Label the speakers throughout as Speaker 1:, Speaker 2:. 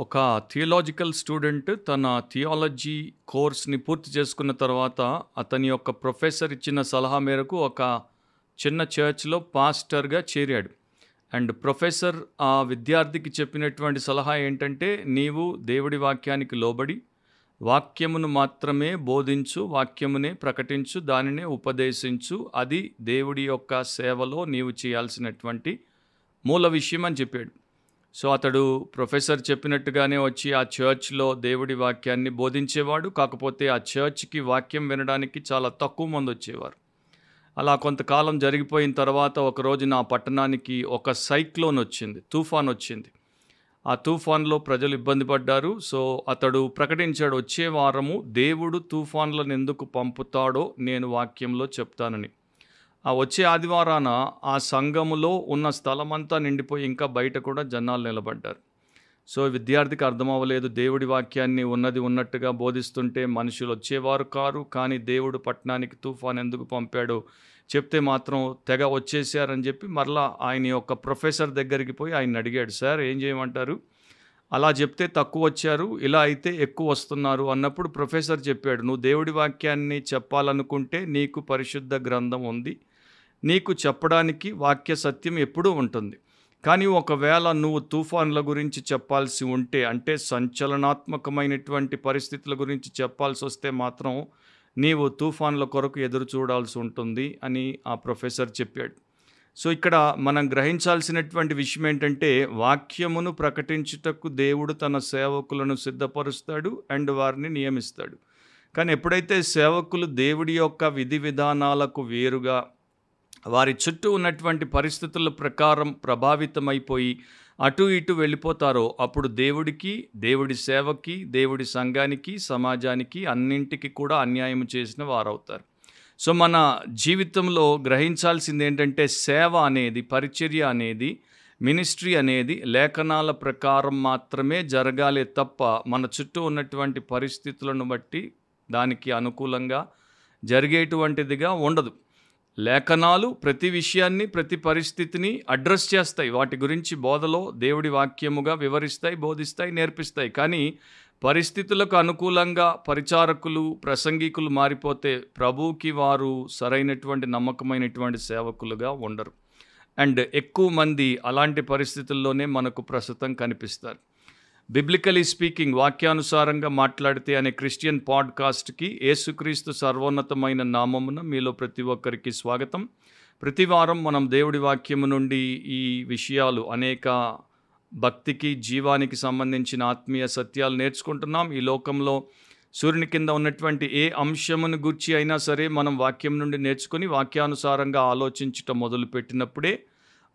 Speaker 1: ఒక theological student తన theology కోర్స్‌ని పూర్తి చేసుకున్న తర్వాత, అతని యొక్క ప్రొఫెసర్ ఇచ్చిన సలహా మేరకు ఒక చిన్న చర్చ్‌లో పాస్టర్‌గా చేరాడు. అండ్ ప్రొఫెసర్ ఆ విద్యార్థికి చెప్పినటువంటి సలహా ఏంటంటే, "నీవు దేవుడి వాక్యానికి లోబడి, వాక్యమును మాత్రమే బోధించు, వాక్యమునే ప్రకటించు, దానినే ఉపదేశించు. అది దేవుడి యొక్క సేవలో నీవు చేయాల్సినటువంటి మూల విషయం" అని చెప్పాడు. సో, అతడు ప్రొఫెసర్ చెప్పినట్టుగానే వచ్చి ఆ చర్చ్‌లో దేవుడి వాక్యాన్ని బోధించేవాడు. కాకపోతే ఆ చర్చ్‌కి వాక్యం వినడానికి చాలా తక్కువ మంది వచ్చేవారు అలా కొంతకాలం జరిగిపోయిన తర్వాత ఒక నా పట్టణానికి ఒక సైక్లోన్ వచ్చింది. తుఫాన్ వచ్చింది ఆ తుఫాన్‌లో ప్రజలు ఇబ్బంది పడ్డారు. సో, అతడు ప్రకటించాడు వచ్చే వారము దేవుడు తుఫాన్లను ఎందుకు పంపుతాడో నేను వాక్యంలో చెప్తానని. ఆ వచ్చే ఆదివారాన ఆ సంఘములో ఉన్న స్థలమంతా నిండిపోయి ఇంకా బయట కూడా జనాలు నిలబడ్డారు. సో, విద్యార్థికి అర్థమవ్వలేదు. దేవుడి వాక్యాన్ని ఉన్నది ఉన్నట్టుగా బోధిస్తుంటే మనుషులు వచ్చేవారు కారు. కానీ దేవుడు పట్టణానికి తుఫాన్ ఎందుకు పంపాడో చెప్తే మాత్రం తెగ వచ్చేసారని చెప్పి మరలా ఆయన యొక్క ప్రొఫెసర్ దగ్గరికి పోయి ఆయన అడిగాడు. "సార్ ఏం చేయమంటారు? అలా చెప్తే తక్కువ వచ్చారు ఇలా అయితే ఎక్కువ వస్తున్నారు అన్నప్పుడు ప్రొఫెసర్ చెప్పాడు, "నువ్వు దేవుడి వాక్యాన్ని చెప్పాలనుకుంటే నీకు పరిశుద్ధ గ్రంథం ఉంది. నీకు చెప్పడానికి వాక్య సత్యం ఎప్పుడూ ఉంటుంది. కానీ ఒకవేళ నువ్వు తుఫాన్ల గురించి చెప్పాల్సి ఉంటే, అంటే సంచలనాత్మకమైనటువంటి పరిస్థితుల గురించి చెప్పాల్సి వస్తే మాత్రం నీవు తుఫాన్ల కొరకు ఎదురు చూడాల్సి ఉంటుంది" అని ఆ ప్రొఫెసర్ చెప్పాడు. సో, ఇక్కడ మనం గ్రహించాల్సినటువంటి విషయం ఏంటంటే, వాక్యమును ప్రకటించుటకు దేవుడు తన సేవకులను సిద్ధపరుస్తాడు అండ్ వారిని నియమిస్తాడు. కానీ ఎప్పుడైతే సేవకులు దేవుడి యొక్క విధి విధానాలకు వేరుగా, వారి చుట్టూ ఉన్నటువంటి పరిస్థితుల ప్రకారం ప్రభావితమైపోయి అటు ఇటు వెళ్ళిపోతారో, అప్పుడు దేవుడికి, దేవుడి సేవకి, దేవుడి సంఘానికి, సమాజానికి అన్నింటికి కూడా అన్యాయం చేసిన వారవుతారు. సో, మన జీవితంలో గ్రహించాల్సింది ఏంటంటే సేవ అనేది, పరిచర్య అనేది, మినిస్ట్రీ అనేది లేఖనాల ప్రకారం మాత్రమే జరగాలే తప్ప మన చుట్టూ ఉన్నటువంటి పరిస్థితులను బట్టి దానికి అనుకూలంగా జరిగేటువంటిదిగా ఉండదు. లేఖనాలు ప్రతి విషయాన్ని, ప్రతి పరిస్థితిని అడ్రస్ చేస్తాయి. వాటి గురించి బోధలో దేవుడి వాక్యముగా వివరిస్తాయి, బోధిస్తాయి, నేర్పిస్తాయి. కానీ పరిస్థితులకు అనుకూలంగా పరిచారకులు, ప్రసంగికులు మారిపోతే ప్రభువుకి వారు సరైనటువంటి నమ్మకమైనటువంటి సేవకులుగా ఉండరు. అండ్ ఎక్కువ మంది అలాంటి పరిస్థితుల్లోనే మనకు ప్రస్తుతం కనిపిస్తారు. బిబ్లికలీ స్పీకింగ్ వాక్యానుసారంగా మాట్లాడితే అనే క్రిస్టియన్ పాడ్‌కాస్ట్‌కి యేసుక్రీస్తు సర్వోన్నతమైన నామమున మీలో ప్రతి ఒక్కరికి స్వాగతం. ప్రతి వారం మనం దేవుడి వాక్యము నుండి ఈ విషయాలు అనేక భక్తికి, జీవానికి సంబంధించిన ఆత్మీయ సత్యాలు నేర్చుకుంటున్నాం. ఈ లోకంలో సూర్యుని కింద ఉన్నటువంటి ఏ అంశమును గూర్చి అయినా సరే మనం వాక్యం నుండి నేర్చుకొని వాక్యానుసారంగా ఆలోచించుట మొదలుపెట్టినప్పుడే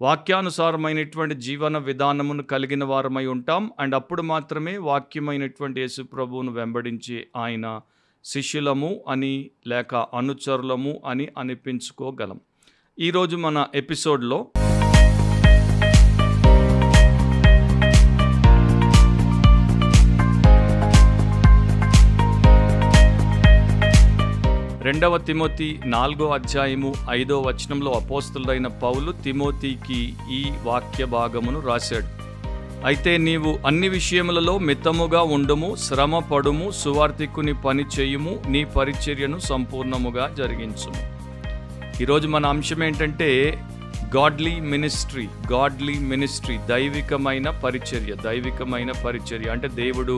Speaker 1: వాక్యానుసారమైనటువంటి జీవన విధానమును కలిగిన వారమై ఉంటాం. అండ్ అప్పుడు మాత్రమే వాక్యమైనటువంటి యేసు ప్రభువును వెంబడించే ఆయన శిష్యులము అని లేక అనుచరులము అని అనిపించుకోగలం. ఈరోజు మన ఎపిసోడ్‌లో రెండవ తిమోతి నాలుగో అధ్యాయము ఐదో వచనంలో అపోస్తులైన పౌలు తిమోతికి ఈ వాక్య భాగమును రాశాడు. అయితే నీవు అన్ని విషయములలో మితముగా ఉండుము, శ్రమ పడుము, సువార్థికుని పని చేయుము, నీ పరిచర్యను సంపూర్ణముగా జరిగించుము. ఈరోజు మన అంశం ఏంటంటే గాడ్లీ మినిస్ట్రీ, గాడ్లీ మినిస్ట్రీ దైవికమైన పరిచర్య, దైవికమైన పరిచర్య అంటే దేవుడు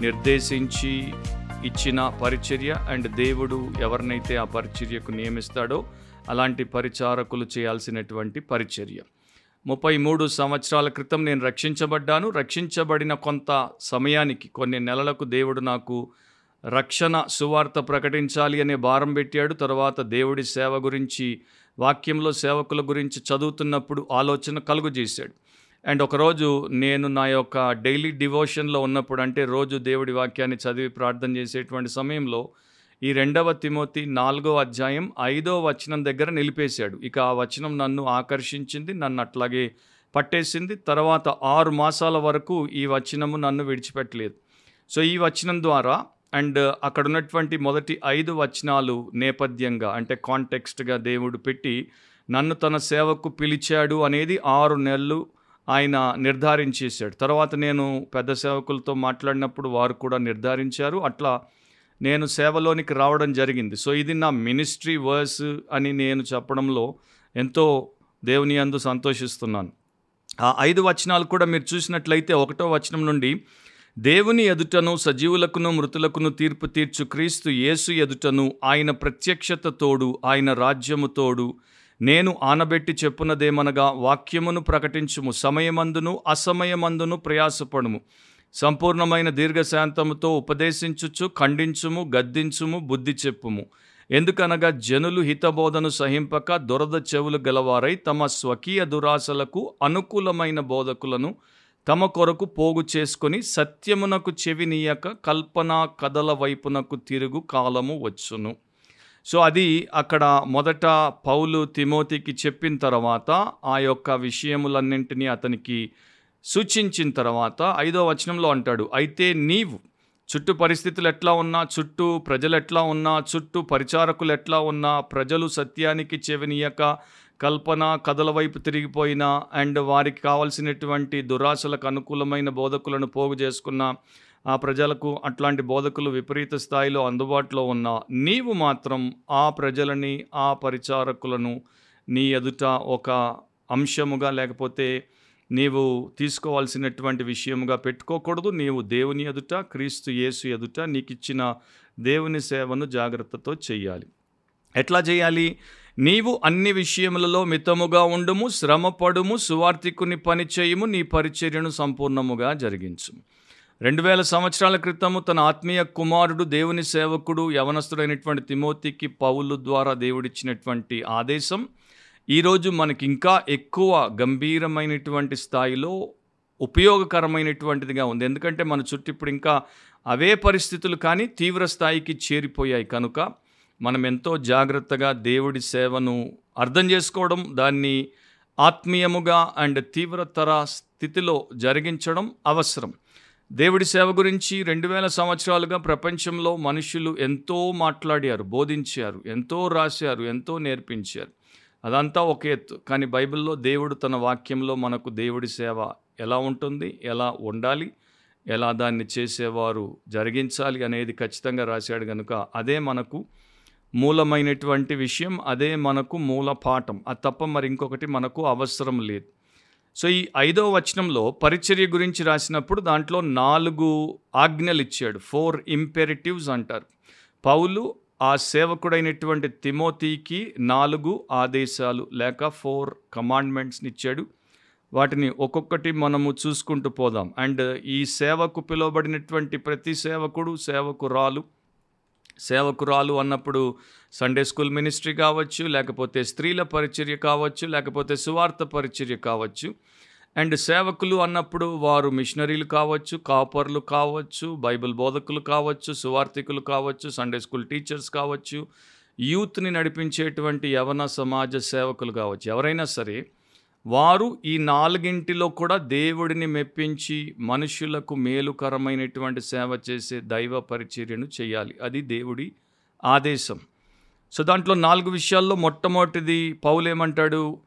Speaker 1: నిర్దేశించి ఇచ్చిన పరిచర్య అండ్ దేవుడు ఎవరినైతే ఆ పరిచర్యకు నియమిస్తాడో అలాంటి పరిచారకులు చేయాల్సినటువంటి పరిచర్య. 33 సంవత్సరాల క్రితం నేను రక్షించబడ్డాను. రక్షించబడిన కొంత సమయానికి కొన్ని నెలలకు దేవుడు నాకు రక్షణ సువార్త ప్రకటించాలి అనే భారం పెట్టాడు. తర్వాత దేవుడి సేవ గురించి వాక్యంలో సేవకుల గురించి చదువుతున్నప్పుడు ఆలోచన కలుగజేశాడు. అండ్ ఒకరోజు నేను నా యొక్క డైలీ డివోషన్‌లో ఉన్నప్పుడు అంటే రోజు దేవుడి వాక్యాన్ని చదివి ప్రార్థన చేసేటువంటి సమయంలో ఈ రెండవ తిమోతి నాలుగో అధ్యాయం ఐదో వచనం దగ్గర నిలిపేశాడు. ఇక ఆ వచనం నన్ను ఆకర్షించింది. నన్ను అట్లాగే పట్టేసింది. తర్వాత ఆరు మాసాల వరకు ఈ వచనము నన్ను విడిచిపెట్టలేదు. సో, ఈ వచనం ద్వారా అండ్ అక్కడ ఉన్నటువంటి మొదటి ఐదు వచనాలు నేపథ్యంగా అంటే కాంటెక్స్ట్‌గా దేవుడు పెట్టి నన్ను తన సేవకు పిలిచాడు అనేది ఆరు నెలలు ఆయన నిర్ధారించేశాడు. తర్వాత నేను పెద్ద సేవకులతో మాట్లాడినప్పుడు వారు కూడా నిర్ధారించారు. అట్లా నేను సేవలోనికి రావడం జరిగింది. సో ఇది నా మినిస్ట్రీ వర్స్ అని నేను చెప్పడంలో ఎంతో దేవుని అందు సంతోషిస్తున్నాను. ఆ ఐదు వచనాలు కూడా మీరు చూసినట్లయితే ఒకటో వచనం నుండి దేవుని ఎదుటను సజీవులకును మృతులకును తీర్పు తీర్చు క్రీస్తు యేసు ఎదుటను ఆయన ప్రత్యక్షత తోడు ఆయన రాజ్యము తోడు నేను ఆనబెట్టి చెప్పున్నదేమనగా వాక్యమును ప్రకటించుము సమయమందును అసమయమందును ప్రయాసపడుము. సంపూర్ణమైన దీర్ఘశాంతముతో ఉపదేశించుచు ఖండించుము గద్దించుము బుద్ధి చెప్పుము. ఎందుకనగా జనులు హితబోధను సహింపక దురద చెవులు గలవారై తమ స్వకీయ దురాశలకు అనుకూలమైన బోధకులను తమ కొరకు పోగు చేసుకొని సత్యమునకు చెవినీయక కల్పనా కథల వైపునకు తిరుగు కాలము వచ్చును. సో అది అక్కడ మొదట పౌలు తిమోతికి చెప్పిన తర్వాత ఆ యొక్క విషయములన్నింటినీ అతనికి సూచించిన తర్వాత ఐదో వచనంలో అంటాడు అయితే నీవు చుట్టూ పరిస్థితులు ఎట్లా ఉన్నా చుట్టూ ప్రజలు ఎట్లా ఉన్నా చుట్టూ పరిచారకులు ఎట్లా ఉన్నా ప్రజలు సత్యానికి చెవినీయక కల్పన కథల వైపు తిరిగిపోయినా అండ్ వారికి కావలసినటువంటి దురాశలకు అనుకూలమైన బోధకులను పోగు చేసుకున్న ఆ ప్రజలకు అట్లాంటి బోధకులు విపరీత స్థాయిలో అందుబాటులో ఉన్న నీవు మాత్రం ఆ ప్రజలని ఆ పరిచారకులను నీ ఎదుట ఒక అంశముగా లేకపోతే నీవు తీసుకోవాల్సినటువంటి విషయముగా పెట్టుకోకూడదు. నీవు దేవుని ఎదుట క్రీస్తు యేసు ఎదుట నీకు ఇచ్చిన దేవుని సేవను జాగ్రత్తతో చేయాలి ఎట్లా చేయాలి? నీవు అన్ని విషయములలో మితముగా ఉండుము శ్రమపడుము సువార్థికుని పని చేయుము నీ పరిచర్యను సంపూర్ణముగా జరిగించు రెండు వేల సంవత్సరాల క్రితము తన ఆత్మీయ కుమారుడు దేవుని సేవకుడు యవనస్తుడైనటువంటి తిమోతికి పౌలు ద్వారా దేవుడిచ్చినటువంటి ఆదేశం. ఈరోజు మనకి ఇంకా ఎక్కువ గంభీరమైనటువంటి స్థాయిలో ఉపయోగకరమైనటువంటిదిగా ఉంది. ఎందుకంటే మన చుట్టూ ఇప్పుడు ఇంకా అవే పరిస్థితులు కానీ తీవ్ర స్థాయికి చేరిపోయాయి. కనుక మనం ఎంతో జాగ్రత్తగా దేవుడి సేవను అర్థం చేసుకోవడం దాన్ని ఆత్మీయముగా అండ్ తీవ్రతర స్థితిలో జరిగించడం అవసరం. దేవుడి సేవ గురించి రెండు వేల సంవత్సరాలుగా ప్రపంచంలో మనుషులు ఎంతో మాట్లాడారు బోధించారు ఎంతో రాశారు ఎంతో నేర్పించారు. అదంతా ఒక ఎత్తు. కానీ బైబిల్లో దేవుడు తన వాక్యంలో మనకు దేవుడి సేవ ఎలా ఉంటుంది ఎలా ఉండాలి ఎలా దాన్ని చేసేవారు జరిగించాలి అనేది ఖచ్చితంగా రాశాడు కనుక అదే మనకు మూలమైనటువంటి విషయం అదే మనకు మూల పాఠం అది తప్ప మరి ఇంకొకటి మనకు అవసరం లేదు. సో ఈ ఐదో వచనంలో పరిచర్య గురించి రాసినప్పుడు దాంట్లో నాలుగు ఆజ్ఞలు ఇచ్చాడు. ఫోర్ ఇంపెరిటివ్స్ అంటారు. పౌలు ఆ సేవకుడైనటువంటి తిమోతికి నాలుగు ఆదేశాలు లేక ఫోర్ కమాండ్మెంట్స్ని ఇచ్చాడు. వాటిని ఒక్కొక్కటి మనము చూసుకుంటూ పోదాం. అండ్ ఈ సేవకు పిలువబడినటువంటి ప్రతి సేవకుడు సేవకురాలు సేవకురాలు అన్నప్పుడు సండే స్కూల్ మినిస్ట్రీ కావచ్చు లేకపోతే స్త్రీల పరిచర్య కావచ్చు లేకపోతే సువార్త పరిచర్య కావచ్చు. అండ్ సేవకులు అన్నప్పుడు వారు మిషనరీలు కావచ్చు కాపర్లు కావచ్చు బైబిల్ బోధకులు కావచ్చు సువార్థికులు కావచ్చు సండే స్కూల్ టీచర్స్ కావచ్చు యూత్ని నడిపించేటువంటి యవన సమాజ సేవకులు కావచ్చు. ఎవరైనా సరే వారు ఈ నాలుగింటిలో కూడా దేవుడిని మెప్పించి మనుషులకు మేలుకరమైనటువంటి సేవ చేసే దైవ పరిచర్యను చేయాలి. అది దేవుడి ఆదేశం. సో దాంట్లో నాలుగు విషయాల్లో మొట్టమొదటిది పౌలేమంటాడు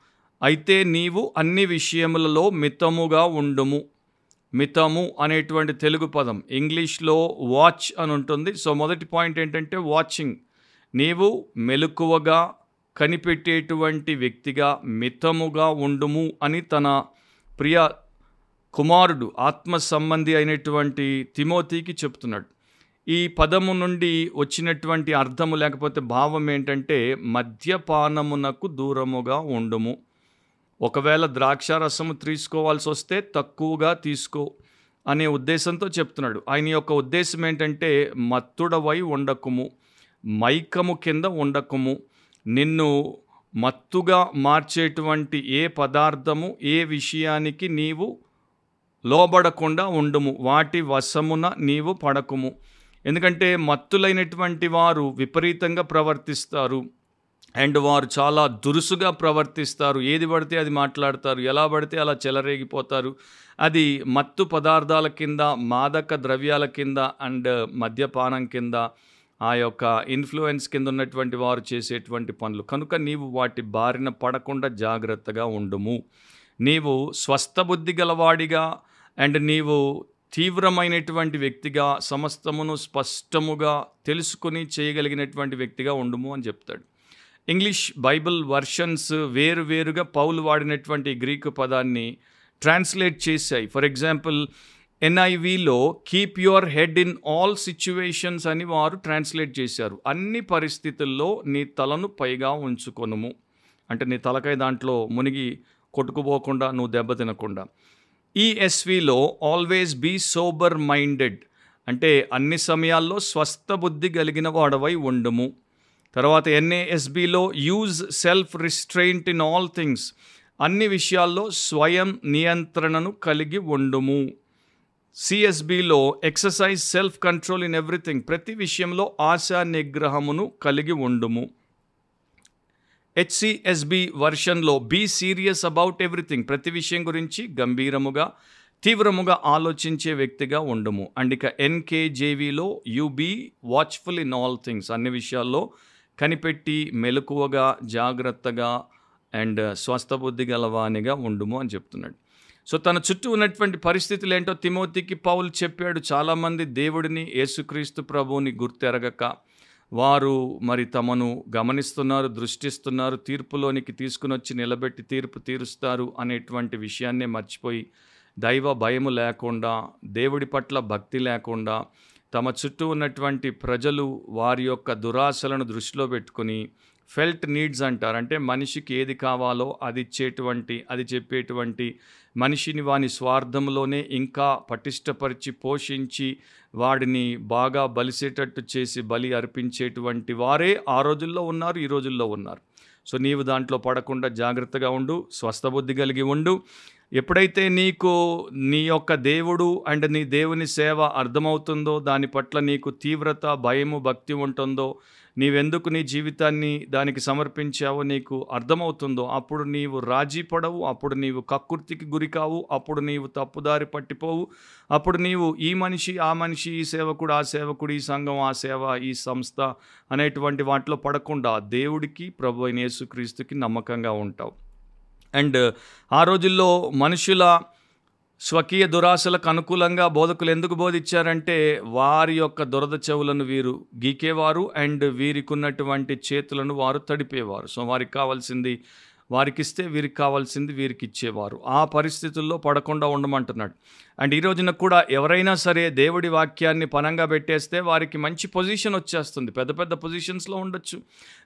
Speaker 1: అయితే నీవు అన్ని విషయములలో మితముగా ఉండుము. మితము అనేటువంటి తెలుగు పదం. ఇంగ్లీష్లో వాచ్ అని ఉంటుంది సో మొదటి పాయింట్ ఏంటంటే వాచింగ్. నీవు మెలకువగా కనిపెట్టేటువంటి వ్యక్తిగా మితముగా ఉండుము అని తన ప్రియ కుమారుడు ఆత్మ సంబంధి అయినటువంటి తిమోతికి చెప్తున్నాడు. ఈ పదము నుండి వచ్చినటువంటి అర్థము లేకపోతే భావం ఏంటంటే మద్యపానమునకు దూరముగా ఉండుము. ఒకవేళ ద్రాక్ష రసము తీసుకోవాల్సి వస్తే తక్కువగా తీసుకో అనే ఉద్దేశంతో చెప్తున్నాడు. ఆయన యొక్క ఉద్దేశం ఏంటంటే మత్తుడవై ఉండకుము మైకము కింద ఉండకుము నిన్ను మత్తుగా మార్చేటువంటి ఏ పదార్థము ఏ విషయానికి నీవు లోబడకుండా ఉండుము. వాటి వశమున నీవు పడకుము. ఎందుకంటే మత్తులైనటువంటి వారు విపరీతంగా ప్రవర్తిస్తారు. అండ్ వారు చాలా దురుసుగా ప్రవర్తిస్తారు. ఏది పడితే అది మాట్లాడతారు. ఎలా పడితే అలా చెలరేగిపోతారు. అది మత్తు పదార్థాల కింద మాదక ద్రవ్యాల కింద అండ్ మద్యపానం కింద ఆ యొక్క ఇన్ఫ్లుయెన్స్ కింద ఉన్నటువంటి వారు చేసేటువంటి పనులు. కనుక నీవు వాటి బారిన పడకుండా జాగ్రత్తగా ఉండుము. నీవు స్వస్థ బుద్ధి గలవాడిగా అండ్ నీవు తీవ్రమైనటువంటి వ్యక్తిగా సమస్తమును స్పష్టముగా తెలుసుకుని చేయగలిగినటువంటి వ్యక్తిగా ఉండుము అని చెప్తాడు. ఇంగ్లీష్ బైబిల్ వర్షన్స్ వేరు వేరుగా పౌలు వాడినటువంటి గ్రీకు పదాన్ని ట్రాన్స్లేట్ చేశాయి. For example ఎన్ఐవిలో keep your head in all situations అని వారు ట్రాన్స్లేట్ చేశారు. అన్ని పరిస్థితుల్లో నీ తలను పైగా ఉంచుకొనుము. అంటే నీ తలకాయ దాంట్లో మునిగి కొట్టుకుపోకుండా నువ్వు దెబ్బ తినకుండా. ఈఎస్విలో ఆల్వేస్ బీ సోబర్ మైండెడ్ అంటే అన్ని సమయాల్లో స్వస్థ బుద్ధి కలిగిన వాడవై ఉండుము. తర్వాత ఎన్ఏఎస్బిలో use self restraint in all things అన్ని విషయాల్లో స్వయం నియంత్రణను కలిగి ఉండుము. సిఎస్బిలో exercise self control in everything ప్రతి విషయంలో ఆశా నిగ్రహమును కలిగి ఉండుము. హెచ్సిఎస్బి వర్షన్లో బీ సీరియస్ అబౌట్ ఎవ్రీథింగ్ ప్రతి విషయం గురించి గంభీరముగా తీవ్రముగా ఆలోచించే వ్యక్తిగా ఉండము. అండ్ ఇక ఎన్కేజేవీలో you be watchful in all things అన్ని విషయాల్లో కనిపెట్టి మెలకువగా జాగ్రత్తగా అండ్ స్వస్థబుద్ధి గలవానిగా ఉండుము అని చెప్తున్నాడు. సో తన చుట్టూ ఉన్నటువంటి పరిస్థితులు ఏంటో తిమోతికి పౌలు చెప్పాడు. చాలామంది దేవుడిని యేసుక్రీస్తు ప్రభువుని గుర్తెరగక వారు మరి తమను గమనిస్తున్నారు దృష్టిస్తున్నారు తీర్పులోనికి తీసుకుని వచ్చి నిలబెట్టి తీర్పు తీరుస్తారు అనేటువంటి విషయాన్నే మర్చిపోయి దైవ భయము లేకుండా దేవుడి పట్ల భక్తి లేకుండా తమ చుట్టూ ఉన్నటువంటి ప్రజలు వారి యొక్క దురాశలను దృష్టిలో పెట్టుకుని ఫెల్ట్ నీడ్స్ అంటారు. అంటే మనిషికి ఏది కావాలో అది ఇచ్చేటువంటి అది చెప్పేటువంటి మనిషిని వాని స్వార్థంలోనే ఇంకా పటిష్టపరిచి పోషించి వాడిని బాగా బలిసేటట్టు చేసి బలి అర్పించేటువంటి వారే ఆ రోజుల్లో ఉన్నారు ఈ రోజుల్లో ఉన్నారు. సో నీవు దాంట్లో పడకుండా జాగ్రత్తగా ఉండు స్వస్థబుద్ధి కలిగి ఉండు. ఎప్పుడైతే నీకు నీ యొక్క దేవుడు అండ్ నీ దేవుని సేవ అర్థమవుతుందో దాని పట్ల నీకు తీవ్రత భయము భక్తి ఉంటుందో నీవెందుకు నీ జీవితాన్ని దానికి సమర్పించావో నీకు అర్థమవుతుందో అప్పుడు నీవు రాజీ పడవు అప్పుడు నీవు కక్కుర్తికి గురికావు అప్పుడు నీవు తప్పుదారి పట్టిపోవు అప్పుడు నీవు ఈ మనిషి ఆ మనిషి ఈ సేవకుడు ఆ సేవకుడు ఈ సంఘం ఆ సేవ ఈ సంస్థ అనేటువంటి వాటిలో పడకుండా దేవుడికి ప్రభు అయిన యేసుక్రీస్తుకి నమ్మకంగా ఉంటావు. అండ్ ఆ రోజుల్లో మనుషుల స్వకీయ దురాశలకు అనుకూలంగా బోధకులు ఎందుకు బోధించారంటే వారి యొక్క దురద చెవులను వీరు గీకేవారు అండ్ వీరికున్నటువంటి చేతులను వారు తడిపేవారు. సో వారికి కావాల్సింది వారికిస్తే వీరికి కావాల్సింది వీరికి ఇచ్చేవారు ఆ పరిస్థితుల్లో పడకుండా ఉండమంటున్నాడు. అండ్ ఈ రోజున కూడా ఎవరైనా సరే దేవుడి వాక్యాన్ని పనంగా పెట్టేస్తే వారికి మంచి పొజిషన్ వచ్చేస్తుంది. పెద్ద పెద్ద పొజిషన్స్లో ఉండొచ్చు.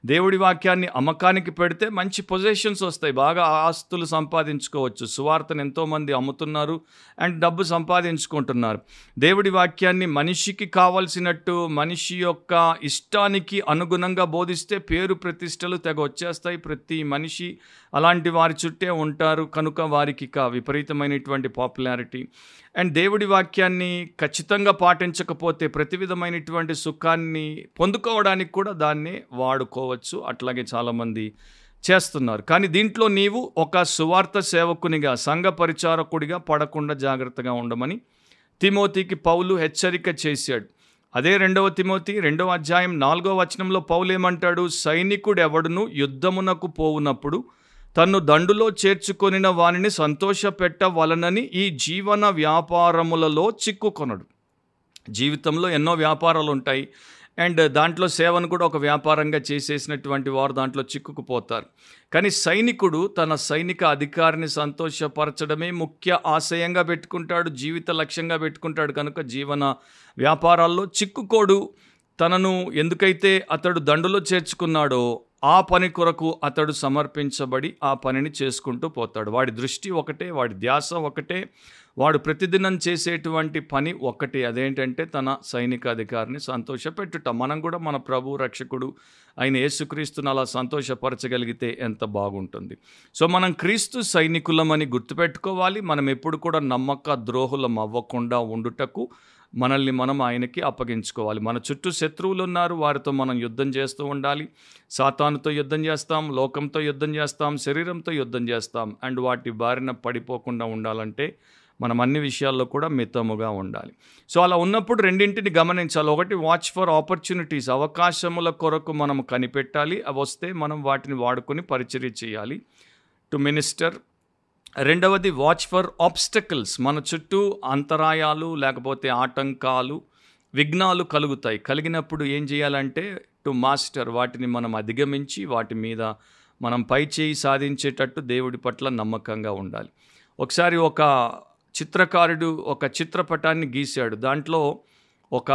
Speaker 1: దేవుడి వాక్యాన్ని అమ్మకానికి పెడితే మంచి పొజిషన్స్ వస్తాయి. బాగా ఆస్తులు సంపాదించుకోవచ్చు. సువార్తను ఎంతోమంది అమ్ముతున్నారు అండ్ డబ్బు సంపాదించుకుంటున్నారు. దేవుడి వాక్యాన్ని మనిషికి కావలసినట్టు మనిషి యొక్క ఇష్టానికి అనుగుణంగా బోధిస్తే పేరు ప్రతిష్టలు తెగ వచ్చేస్తాయి. ప్రతి మనిషి అలాంటి వారి చుట్టే ఉంటారు. కనుక వారికి ఇక విపరీతమైనటువంటి పాపులారిటీ. అండ్ దేవుడి వాక్యాన్ని ఖచ్చితంగా పాటించకపోతే ప్రతి విధమైనటువంటి సుఖాన్ని పొందుకోవడానికి కూడా దాన్ని వాడుకోవచ్చు. అట్లాగే చాలామంది చేస్తున్నారు. కానీ దీంట్లో నీవు ఒక సువార్త సేవకునిగా సంఘ పరిచారకుడిగా పడకుండా జాగ్రత్తగా ఉండమని తిమోతికి పౌలు హెచ్చరిక చేశాడు. అదే రెండవ తిమోతి రెండవ అధ్యాయం నాలుగవ వచనంలో పౌలు ఏమంటాడు సైనికుడు ఎవడును యుద్ధమునకు పోవునప్పుడు తన్ను దండులో చేర్చుకొనిన వానిని సంతోషపెట్టవలనని ఈ జీవన వ్యాపారములలో చిక్కుకొనడు. జీవితంలో ఎన్నో వ్యాపారాలు ఉంటాయి అండ్ దాంట్లో సేవను కూడా ఒక వ్యాపారంగా చేసేసినటువంటి వారు దాంట్లో చిక్కుకుపోతారు. కానీ సైనికుడు తన సైనిక అధికారిని సంతోషపరచడమే ముఖ్య ఆశయంగా పెట్టుకుంటాడు జీవిత లక్ష్యంగా పెట్టుకుంటాడు. కనుక జీవన వ్యాపారాల్లో చిక్కుకోడు. తనను ఎందుకైతే అతడు దండులో చేర్చుకున్నాడో ఆ పని కొరకు అతడు సమర్పించబడి ఆ పనిని చేసుకుంటూ పోతాడు. వాడి దృష్టి ఒకటే వాడి ధ్యాస ఒకటే వాడు ప్రతిదినం చేసేటువంటి పని ఒక్కటి. అదేంటంటే తన సైనిక అధికారిని సంతోషపెట్టుట. మనం కూడా మన ప్రభు రక్షకుడు ఆయన యేసుక్రీస్తుని అలా సంతోషపరచగలిగితే ఎంత బాగుంటుంది. సో మనం క్రీస్తు సైనికులమని గుర్తుపెట్టుకోవాలి. మనం ఎప్పుడు కూడా నమ్మక ద్రోహులం అవ్వకుండా ఉండుటకు మనల్ని మనం ఆయనకి అప్పగించుకోవాలి. మన చుట్టూ శత్రువులు ఉన్నారు వారితో మనం యుద్ధం చేస్తూ ఉండాలి. సాతానుతో యుద్ధం చేస్తాం. లోకంతో యుద్ధం చేస్తాం. శరీరంతో యుద్ధం చేస్తాం. అండ్ వాటి బారిన పడిపోకుండా ఉండాలంటే మనం అన్ని విషయాల్లో కూడా మితముగా ఉండాలి. సో అలా ఉన్నప్పుడు రెండింటిని గమనించాలి. ఒకటి వాచ్ ఫర్ ఆపర్చునిటీస్ అవకాశముల కొరకు మనం కనిపెట్టాలి. అవి వస్తే మనం వాటిని వాడుకొని పరిచర్య చేయాలి. టు మినిస్టర్ రెండవది వాచ్ ఫర్ ఆబ్స్టకల్స్ మన చుట్టూ అంతరాయాలు లేకపోతే ఆటంకాలు విఘ్నాలు కలుగుతాయి. కలిగినప్పుడు ఏం చేయాలంటే టు మాస్టర్ వాటిని మనం అధిగమించి వాటి మీద మనం పై చేయి సాధించేటట్టు దేవుడి పట్ల నమ్మకంగా ఉండాలి. ఒకసారి ఒక చిత్రకారుడు ఒక చిత్రపటాన్ని గీశాడు. దాంట్లో ఒక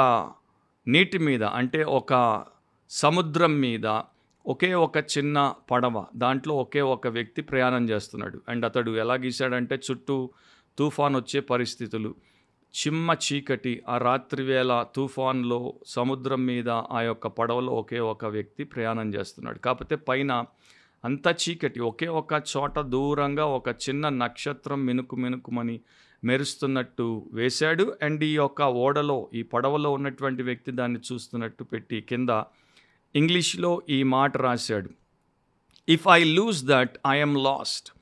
Speaker 1: నీటి మీద అంటే ఒక సముద్రం మీద ఒకే ఒక చిన్న పడవ దాంట్లో ఒకే ఒక వ్యక్తి ప్రయాణం చేస్తున్నాడు. అండ్ అతడు ఎలా గీశాడంటే చుట్టూ తుఫాన్ వచ్చే పరిస్థితులు. చిమ్మ చీకటి ఆ రాత్రి వేళ తుఫాన్లో సముద్రం మీద ఆ యొక్క పడవలో ఒకే ఒక వ్యక్తి ప్రయాణం చేస్తున్నాడు. కాకపోతే పైన అంత చీకటి ఒకే ఒక చోట దూరంగా ఒక చిన్న నక్షత్రం మినుకు మినుకుమని మెరుస్తున్నట్టు వేశాడు. అండ్ ఈ యొక్క ఓడలో ఈ పడవలో ఉన్నటువంటి వ్యక్తి దాన్ని చూస్తున్నట్టు పెట్టి కింద ఇంగ్లీష్లో ఈ మాట రాశాడు. If I lose that I'm lost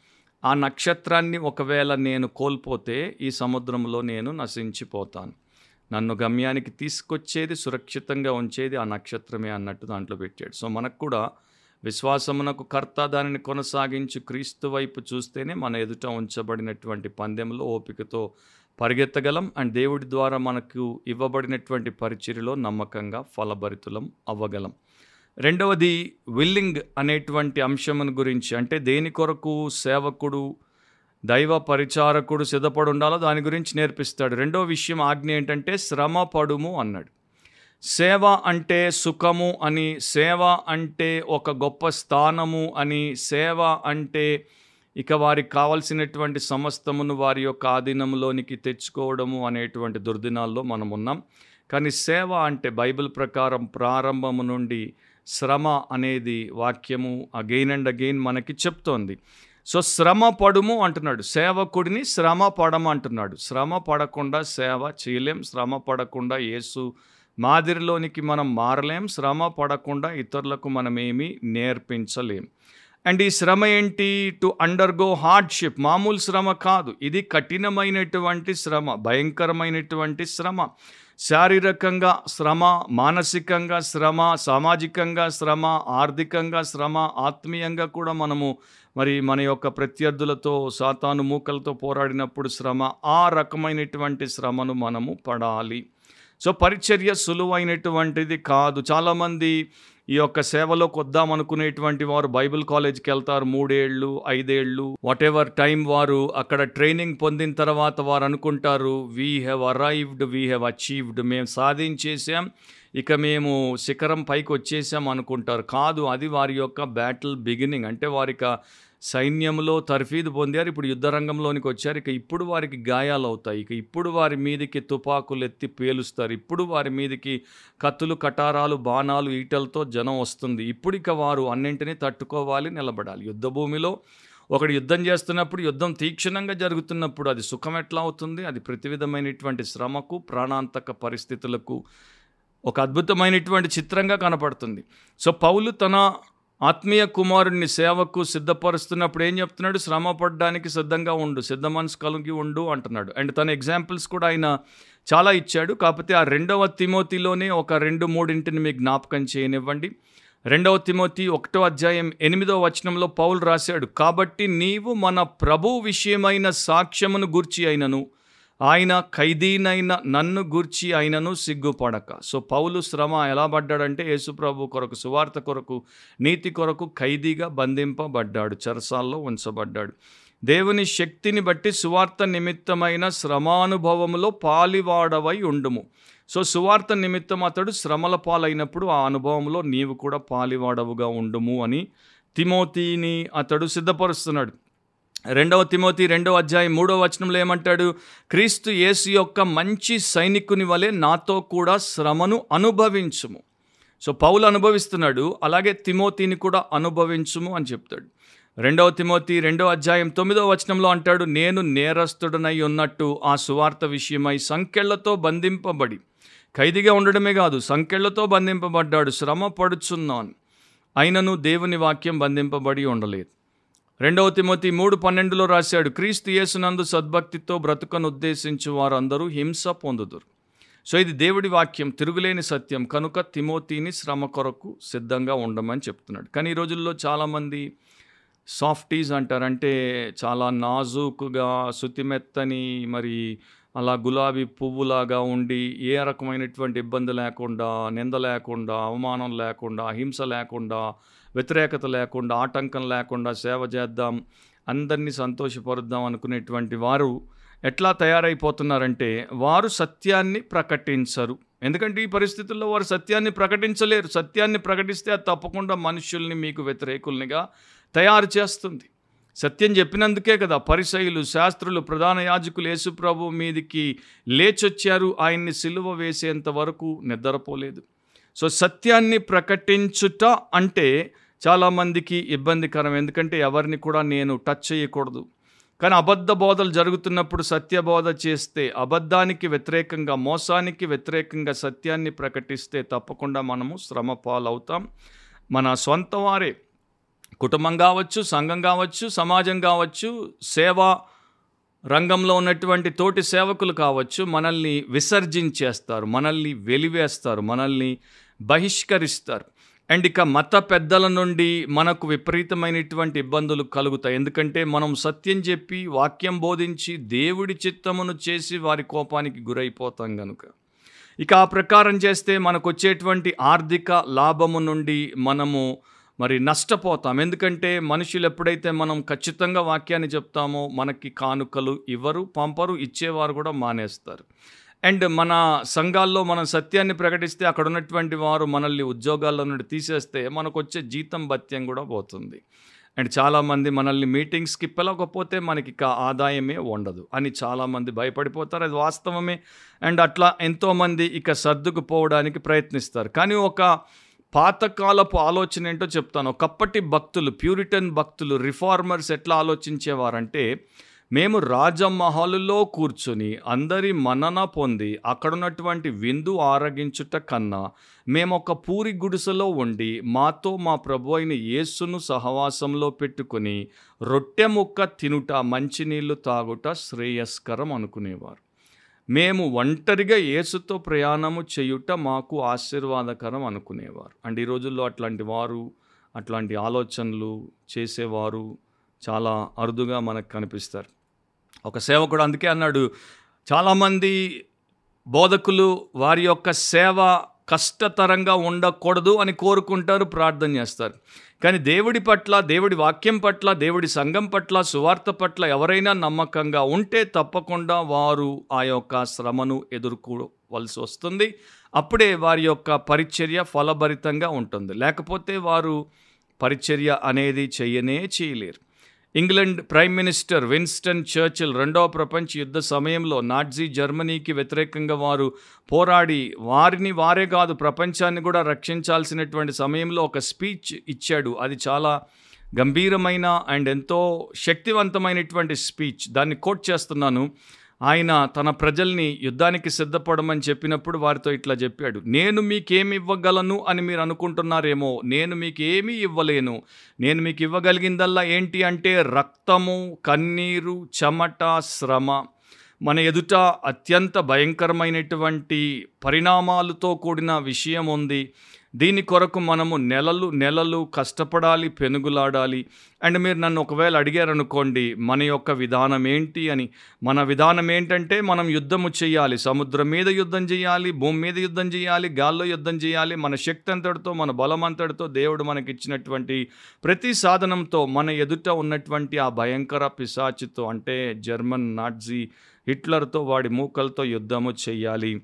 Speaker 1: ఆ నక్షత్రాన్ని ఒకవేళ నేను కోల్పోతే ఈ సముద్రంలో నేను నశించిపోతాను. నన్ను గమ్యానికి తీసుకొచ్చేది సురక్షితంగా ఉంచేది ఆ నక్షత్రమే అన్నట్టు దాంట్లో పెట్టాడు. సో మనకు కూడా విశ్వాసమునకు కర్త దానిని కొనసాగించి క్రీస్తు వైపు చూస్తేనే మన ఎదుట ఉంచబడినటువంటి పందెంలో ఓపికతో పరిగెత్తగలం. అండ్ దేవుడి ద్వారా మనకు ఇవ్వబడినటువంటి పరిచర్యలో నమ్మకంగా ఫలభరితులం అవ్వగలం. రెండవది విల్లింగ్ అనేటువంటి అంశమును గురించి. అంటే దేని కొరకు సేవకుడు దైవ పరిచారకుడు సిద్ధపడి ఉండాలో దాని గురించి నేర్పిస్తాడు. రెండో విషయం ఆజ్ఞ ఏంటంటే శ్రమ పడుము అన్నాడు. సేవ అంటే సుఖము అని సేవ అంటే ఒక గొప్ప స్థానము అని సేవ అంటే ఇక వారికి కావలసినటువంటి సమస్తమును వారి యొక్క ఆధీనంలోనికి తెచ్చుకోవడము అనేటువంటి దుర్దినాల్లో మనం ఉన్నాం. కానీ సేవ అంటే బైబిల్ ప్రకారం ప్రారంభము నుండి శ్రమ అనేది వాక్యము అగైన్ అండ్ అగైన్ మనకి చెప్తోంది. సో శ్రమ పడుము అంటున్నాడు. సేవకుడిని శ్రమ పడము అంటున్నాడు శ్రమ పడకుండా సేవ చేయలేం. శ్రమ పడకుండా యేసు మాదిరిలోనికి మనం మారలేం శ్రమ పడకుండా ఇతరులకు మనమేమీ నేర్పించలేం. అండ్ ఈ శ్రమ ఏంటి? టు అండర్గో హార్డ్షిప్ మామూలు శ్రమ కాదు. ఇది కఠినమైనటువంటి శ్రమ భయంకరమైనటువంటి శ్రమ. శారీరకంగా శ్రమ మానసికంగా శ్రమ సామాజికంగా శ్రమ ఆర్థికంగా శ్రమ ఆత్మీయంగా కూడా మనము మరి మన యొక్క ప్రత్యర్థులతో సాతాను మూకలతో పోరాడినప్పుడు శ్రమ ఆ రకమైనటువంటి శ్రమను మనము పడాలి. సో పరిచర్య సులువైనటువంటిది కాదు. చాలామంది ఈ యొక్క సేవలోకి వద్దాం అనుకునేటువంటి వారు బైబిల్ కాలేజ్కి వెళ్తారు మూడేళ్ళు ఐదేళ్ళు. వాట్ ఎవర్ టైం వారు అక్కడ ట్రైనింగ్ పొందిన తర్వాత వారు అనుకుంటారు we have arrived we have achieved మేము సాధించేసాం ఇక మేము శిఖరం పైకి వచ్చేసాం అనుకుంటారు. కాదు అది వారి యొక్క బ్యాటిల్ బిగినింగ్ అంటే వారికి సైన్యంలో తర్ఫీదు పొందారు. ఇప్పుడు యుద్ధరంగంలోనికి వచ్చారు. ఇక ఇప్పుడు వారికి గాయాలు అవుతాయి. ఇక ఇప్పుడు వారి మీదకి తుపాకులు ఎత్తి పేలుస్తారు. ఇప్పుడు వారి మీదకి కత్తులు కటారాలు బాణాలు ఈటలతో జనం వస్తుంది. ఇప్పుడు ఇక వారు అన్నింటినీ తట్టుకోవాలి నిలబడాలి. యుద్ధ భూమిలో ఒకడు యుద్ధం చేస్తున్నప్పుడు యుద్ధం తీక్షణంగా జరుగుతున్నప్పుడు అది సుఖం ఎట్లా అవుతుంది? అది ప్రతి విధమైనటువంటి శ్రమకు ప్రాణాంతక పరిస్థితులకు ఒక అద్భుతమైనటువంటి చిత్రంగా కనపడుతుంది. సో పౌలు తన ఆత్మీయ కుమారుడిని సేవకు సిద్ధపరుస్తున్నప్పుడు ఏం చెప్తున్నాడు? శ్రమ పడడానికి సిద్ధంగా ఉండు సిద్ధ మనసు కలిగి ఉండు అంటున్నాడు. అండ్ తన ఎగ్జాంపుల్స్ కూడా ఆయన చాలా ఇచ్చాడు. కాకపోతే ఆ రెండవ తిమోతిలోనే ఒక రెండు మూడింటిని మీకు జ్ఞాపకం చేయనివ్వండి. రెండవ తిమోతి ఒకటో అధ్యాయం ఎనిమిదవ వచనంలో పౌలు రాశాడు కాబట్టి నీవు మన ప్రభు విషయమైన సాక్ష్యమును గూర్చి అయినను ఆయన ఖైదీనైన నన్ను గూర్చి అయినను సిగ్గుపడక. సో పౌలు శ్రమ ఎలా పడ్డాడంటే యేసుప్రభు కొరకు సువార్త కొరకు నీతి కొరకు ఖైదీగా బంధింపబడ్డాడు చెరసాల్లో ఉంచబడ్డాడు. దేవుని శక్తిని బట్టి సువార్త నిమిత్తమైన శ్రమానుభవములో పాలివాడవై ఉండుము. సో సువార్త నిమిత్తం అతడు శ్రమల పాలైనప్పుడు ఆ అనుభవంలో నీవు కూడా పాలివాడవుగా ఉండుము అని తిమోతిని అతడు సిద్ధపరుస్తున్నాడు. రెండవ తిమోతి రెండవ అధ్యాయం మూడవ వచనంలో ఏమంటాడు? క్రీస్తు యేసు యొక్క మంచి సైనికుని వలె నాతో కూడా శ్రమను అనుభవించుము. సో పౌలు అనుభవిస్తున్నాడు అలాగే తిమోతిని కూడా అనుభవించుము అని చెప్తాడు. రెండవ తిమోతి రెండవ అధ్యాయం తొమ్మిదవ వచనంలో అంటాడు నేను నేరస్తుడనై ఉన్నట్టు ఆ సువార్త విషయమై సంఖ్యలతో బంధింపబడి ఖైదీగా ఉండడమే కాదు సంఖ్యలతో బంధింపబడ్డాడు శ్రమ పడుచున్నాను. అయినను దేవుని వాక్యం బంధింపబడి ఉండలేదు. రెండవ తిమోతి మూడు పన్నెండులో రాశాడు క్రీస్తు యేసునందు సద్భక్తితో బ్రతుకను ఉద్దేశించి వారందరూ హింస పొందుదురు సో ఇది దేవుడి వాక్యం తిరుగులేని సత్యం కనుక తిమోతిని శ్రమ కొరకు సిద్ధంగా ఉండమని చెప్తున్నాడు కానీ ఈ రోజుల్లో చాలామంది సాఫ్టీస్ అంటారు. అంటే చాలా నాజూకుగా, శుతిమెత్తని మరి అలా గులాబీ పువ్వులాగా ఉండి, ఏ రకమైనటువంటి ఇబ్బంది లేకుండా, నింద లేకుండా, అవమానం లేకుండా, హింస లేకుండా, వ్యతిరేకత లేకుండా, ఆటంకం లేకుండా సేవ చేద్దాం, అందరిని సంతోషపరుద్దాం అనుకునేటువంటి వారు ఎట్లా తయారైపోతున్నారంటే, వారు సత్యాన్ని ప్రకటించరు. ఎందుకంటే ఈ పరిస్థితుల్లో వారు సత్యాన్ని ప్రకటించలేరు. సత్యాన్ని ప్రకటిస్తే అది తప్పకుండా మనుషుల్ని మీకు వ్యతిరేకుల్నిగా తయారు చేస్తుంది. సత్యం చెప్పినందుకే కదా పరిసయ్యులు, శాస్త్రులు, ప్రధాన యాజకులు యేసుప్రభు మీదికి లేచొచ్చారు. ఆయన్ని సిలువ వేసేంత వరకు నిద్రపోలేదు. సో సత్యాన్ని ప్రకటించుట అంటే చాలామందికి ఇబ్బందికరం. ఎందుకంటే ఎవరిని కూడా నేను టచ్ చేయకూడదు. కానీ అబద్ధ బోధలు జరుగుతున్నప్పుడు సత్యబోధ చేస్తే, అబద్ధానికి వ్యతిరేకంగా, మోసానికి వ్యతిరేకంగా సత్యాన్ని ప్రకటిస్తే తప్పకుండా మనము శ్రమ పాలవుతాం. మన సొంత వారే కుటుంబం కావచ్చు, సంఘం కావచ్చు, సమాజం కావచ్చు, సేవా రంగంలో ఉన్నటువంటి తోటి సేవకులు కావచ్చు, మనల్ని విసర్జించేస్తారు, మనల్ని వెలివేస్తారు, మనల్ని బహిష్కరిస్తారు. అండ్ ఇక మత పెద్దల నుండి మనకు విపరీతమైనటువంటి ఇబ్బందులు కలుగుతాయి. ఎందుకంటే మనం సత్యం చెప్పి, వాక్యం బోధించి, దేవుడి చిత్తమును చేసి వారి కోపానికి గురైపోతాం గనుక. ఇక ఆ ప్రకారం చేస్తే మనకొచ్చేటువంటి ఆర్థిక లాభము నుండి మనము మరి నష్టపోతాం. ఎందుకంటే మనుషులు ఎప్పుడైతే మనం ఖచ్చితంగా వాక్యాన్ని చెప్తామో మనకి కానుకలు ఇవ్వరు, పంపరు, ఇచ్చేవారు కూడా మానేస్తారు. అండ్ మన సంఘాల్లో మనం సత్యాన్ని ప్రకటిస్తే అక్కడ ఉన్నటువంటి వారు మనల్ని ఉద్యోగాల్లో నుండి తీసేస్తే మనకొచ్చే జీతం భత్యం కూడా పోతుంది. అండ్ చాలామంది మనల్ని మీటింగ్స్‌కి పిలవకపోతే మనకి ఆదాయమే ఉండదు అని చాలామంది భయపడిపోతారు. అది వాస్తవమే. అండ్ అట్లా ఎంతోమంది ఇక సర్దుకుపోవడానికి ప్రయత్నిస్తారు. కానీ ఒక పాతకాలపు ఆలోచన ఏంటో చెప్తాను. ఒకప్పటి భక్తులు, ప్యూరిటన్ భక్తులు, రిఫార్మర్స్ ఎట్లా ఆలోచించేవారంటే, మేము రాజమహలులో కూర్చుని అందరి మన్నన పొంది అక్కడున్నటువంటి విందు ఆరగించుట కన్నా, మేము ఒక పూరి గుడిసెలో ఉండి మాతో మా ప్రభువైన యేసును సహవాసంలో పెట్టుకొని రొట్టె ముక్క తినుట, మంచినీళ్ళు తాగుట శ్రేయస్కరం అనుకునేవారు. మేము ఒంటరిగా యేసుతో ప్రయాణము చేయుట మాకు ఆశీర్వాదకరం అనుకునేవారు. అండ్ ఈ రోజుల్లో అట్లాంటి వారు, అట్లాంటి ఆలోచనలు చేసేవారు చాలా అరుదుగా మనకు కనిపిస్తారు. ఒక సేవకుడు అందుకే అన్నాడు, చాలామంది బోధకులు వారి యొక్క సేవ కష్టతరంగా ఉండకూడదు అని కోరుకుంటారు, ప్రార్థన చేస్తారు. కానీ దేవుడి పట్ల, దేవుడి వాక్యం పట్ల, దేవుడి సంఘం పట్ల, సువార్త పట్ల ఎవరైనా నమ్మకంగా ఉంటే తప్పకుండా వారు ఆ యొక్క శ్రమను ఎదుర్కోవలసి వస్తుంది. అప్పుడే వారి యొక్క పరిచర్య ఫలభరితంగా ఉంటుంది. లేకపోతే వారు పరిచర్య అనేది చేయనే చేయలేరు. England prime minister Winston Churchill రెండవ ప్రపంచ యుద్ధ సమయంలో నాట్జీ జర్మనీకి వ్యతిరేకంగా వారు పోరాడి వారిని వారే కాదు ప్రపంచాన్ని కూడా రక్షించాల్సినటువంటి సమయంలో ఒక స్పీచ్ ఇచ్చాడు. అది చాలా గంభీరమైన అండ్ ఎంతో శక్తివంతమైనటువంటి స్పీచ్. దాన్ని కోట్ చేస్తున్నాను. ఆయన తన ప్రజల్ని యుద్ధానికి సిద్ధపడమని చెప్పినప్పుడు వారితో ఇట్లా చెప్పాడు. నేను మీకేమి ఇవ్వగలను అని మీరు అనుకుంటున్నారేమో, నేను మీకేమీ ఇవ్వలేను. నేను మీకు ఇవ్వగలిగిందల్లా ఏంటి అంటే రక్తము, కన్నీరు, చెమట, శ్రమ. మన ఎదుట అత్యంత భయంకరమైనటువంటి పరిణామాలతో కూడిన విషయం ఉంది. దీని కొరకు మనము నెలలు నెలలు కష్టపడాలి, పెనుగులాడాలి. అండ్ మీరు నన్ను ఒకవేళ అడిగారనుకోండి మన యొక్క విధానం ఏంటి అని. మన విధానం ఏంటంటే మనం యుద్ధము చేయాలి. సముద్రం మీద యుద్ధం చేయాలి, భూమి మీద యుద్ధం చేయాలి, గాల్లో యుద్ధం చేయాలి. మన శక్తి అంతటితో, మన బలం అంతటితో దేవుడు మనకిచ్చినటువంటి ప్రతి సాధనంతో మన ఎదుట ఉన్నటువంటి ఆ భయంకర పిశాచితో అంటే జర్మన్ నాట్జీ హిట్లర్‌తో వాడి మూకలతో యుద్ధము చేయాలి.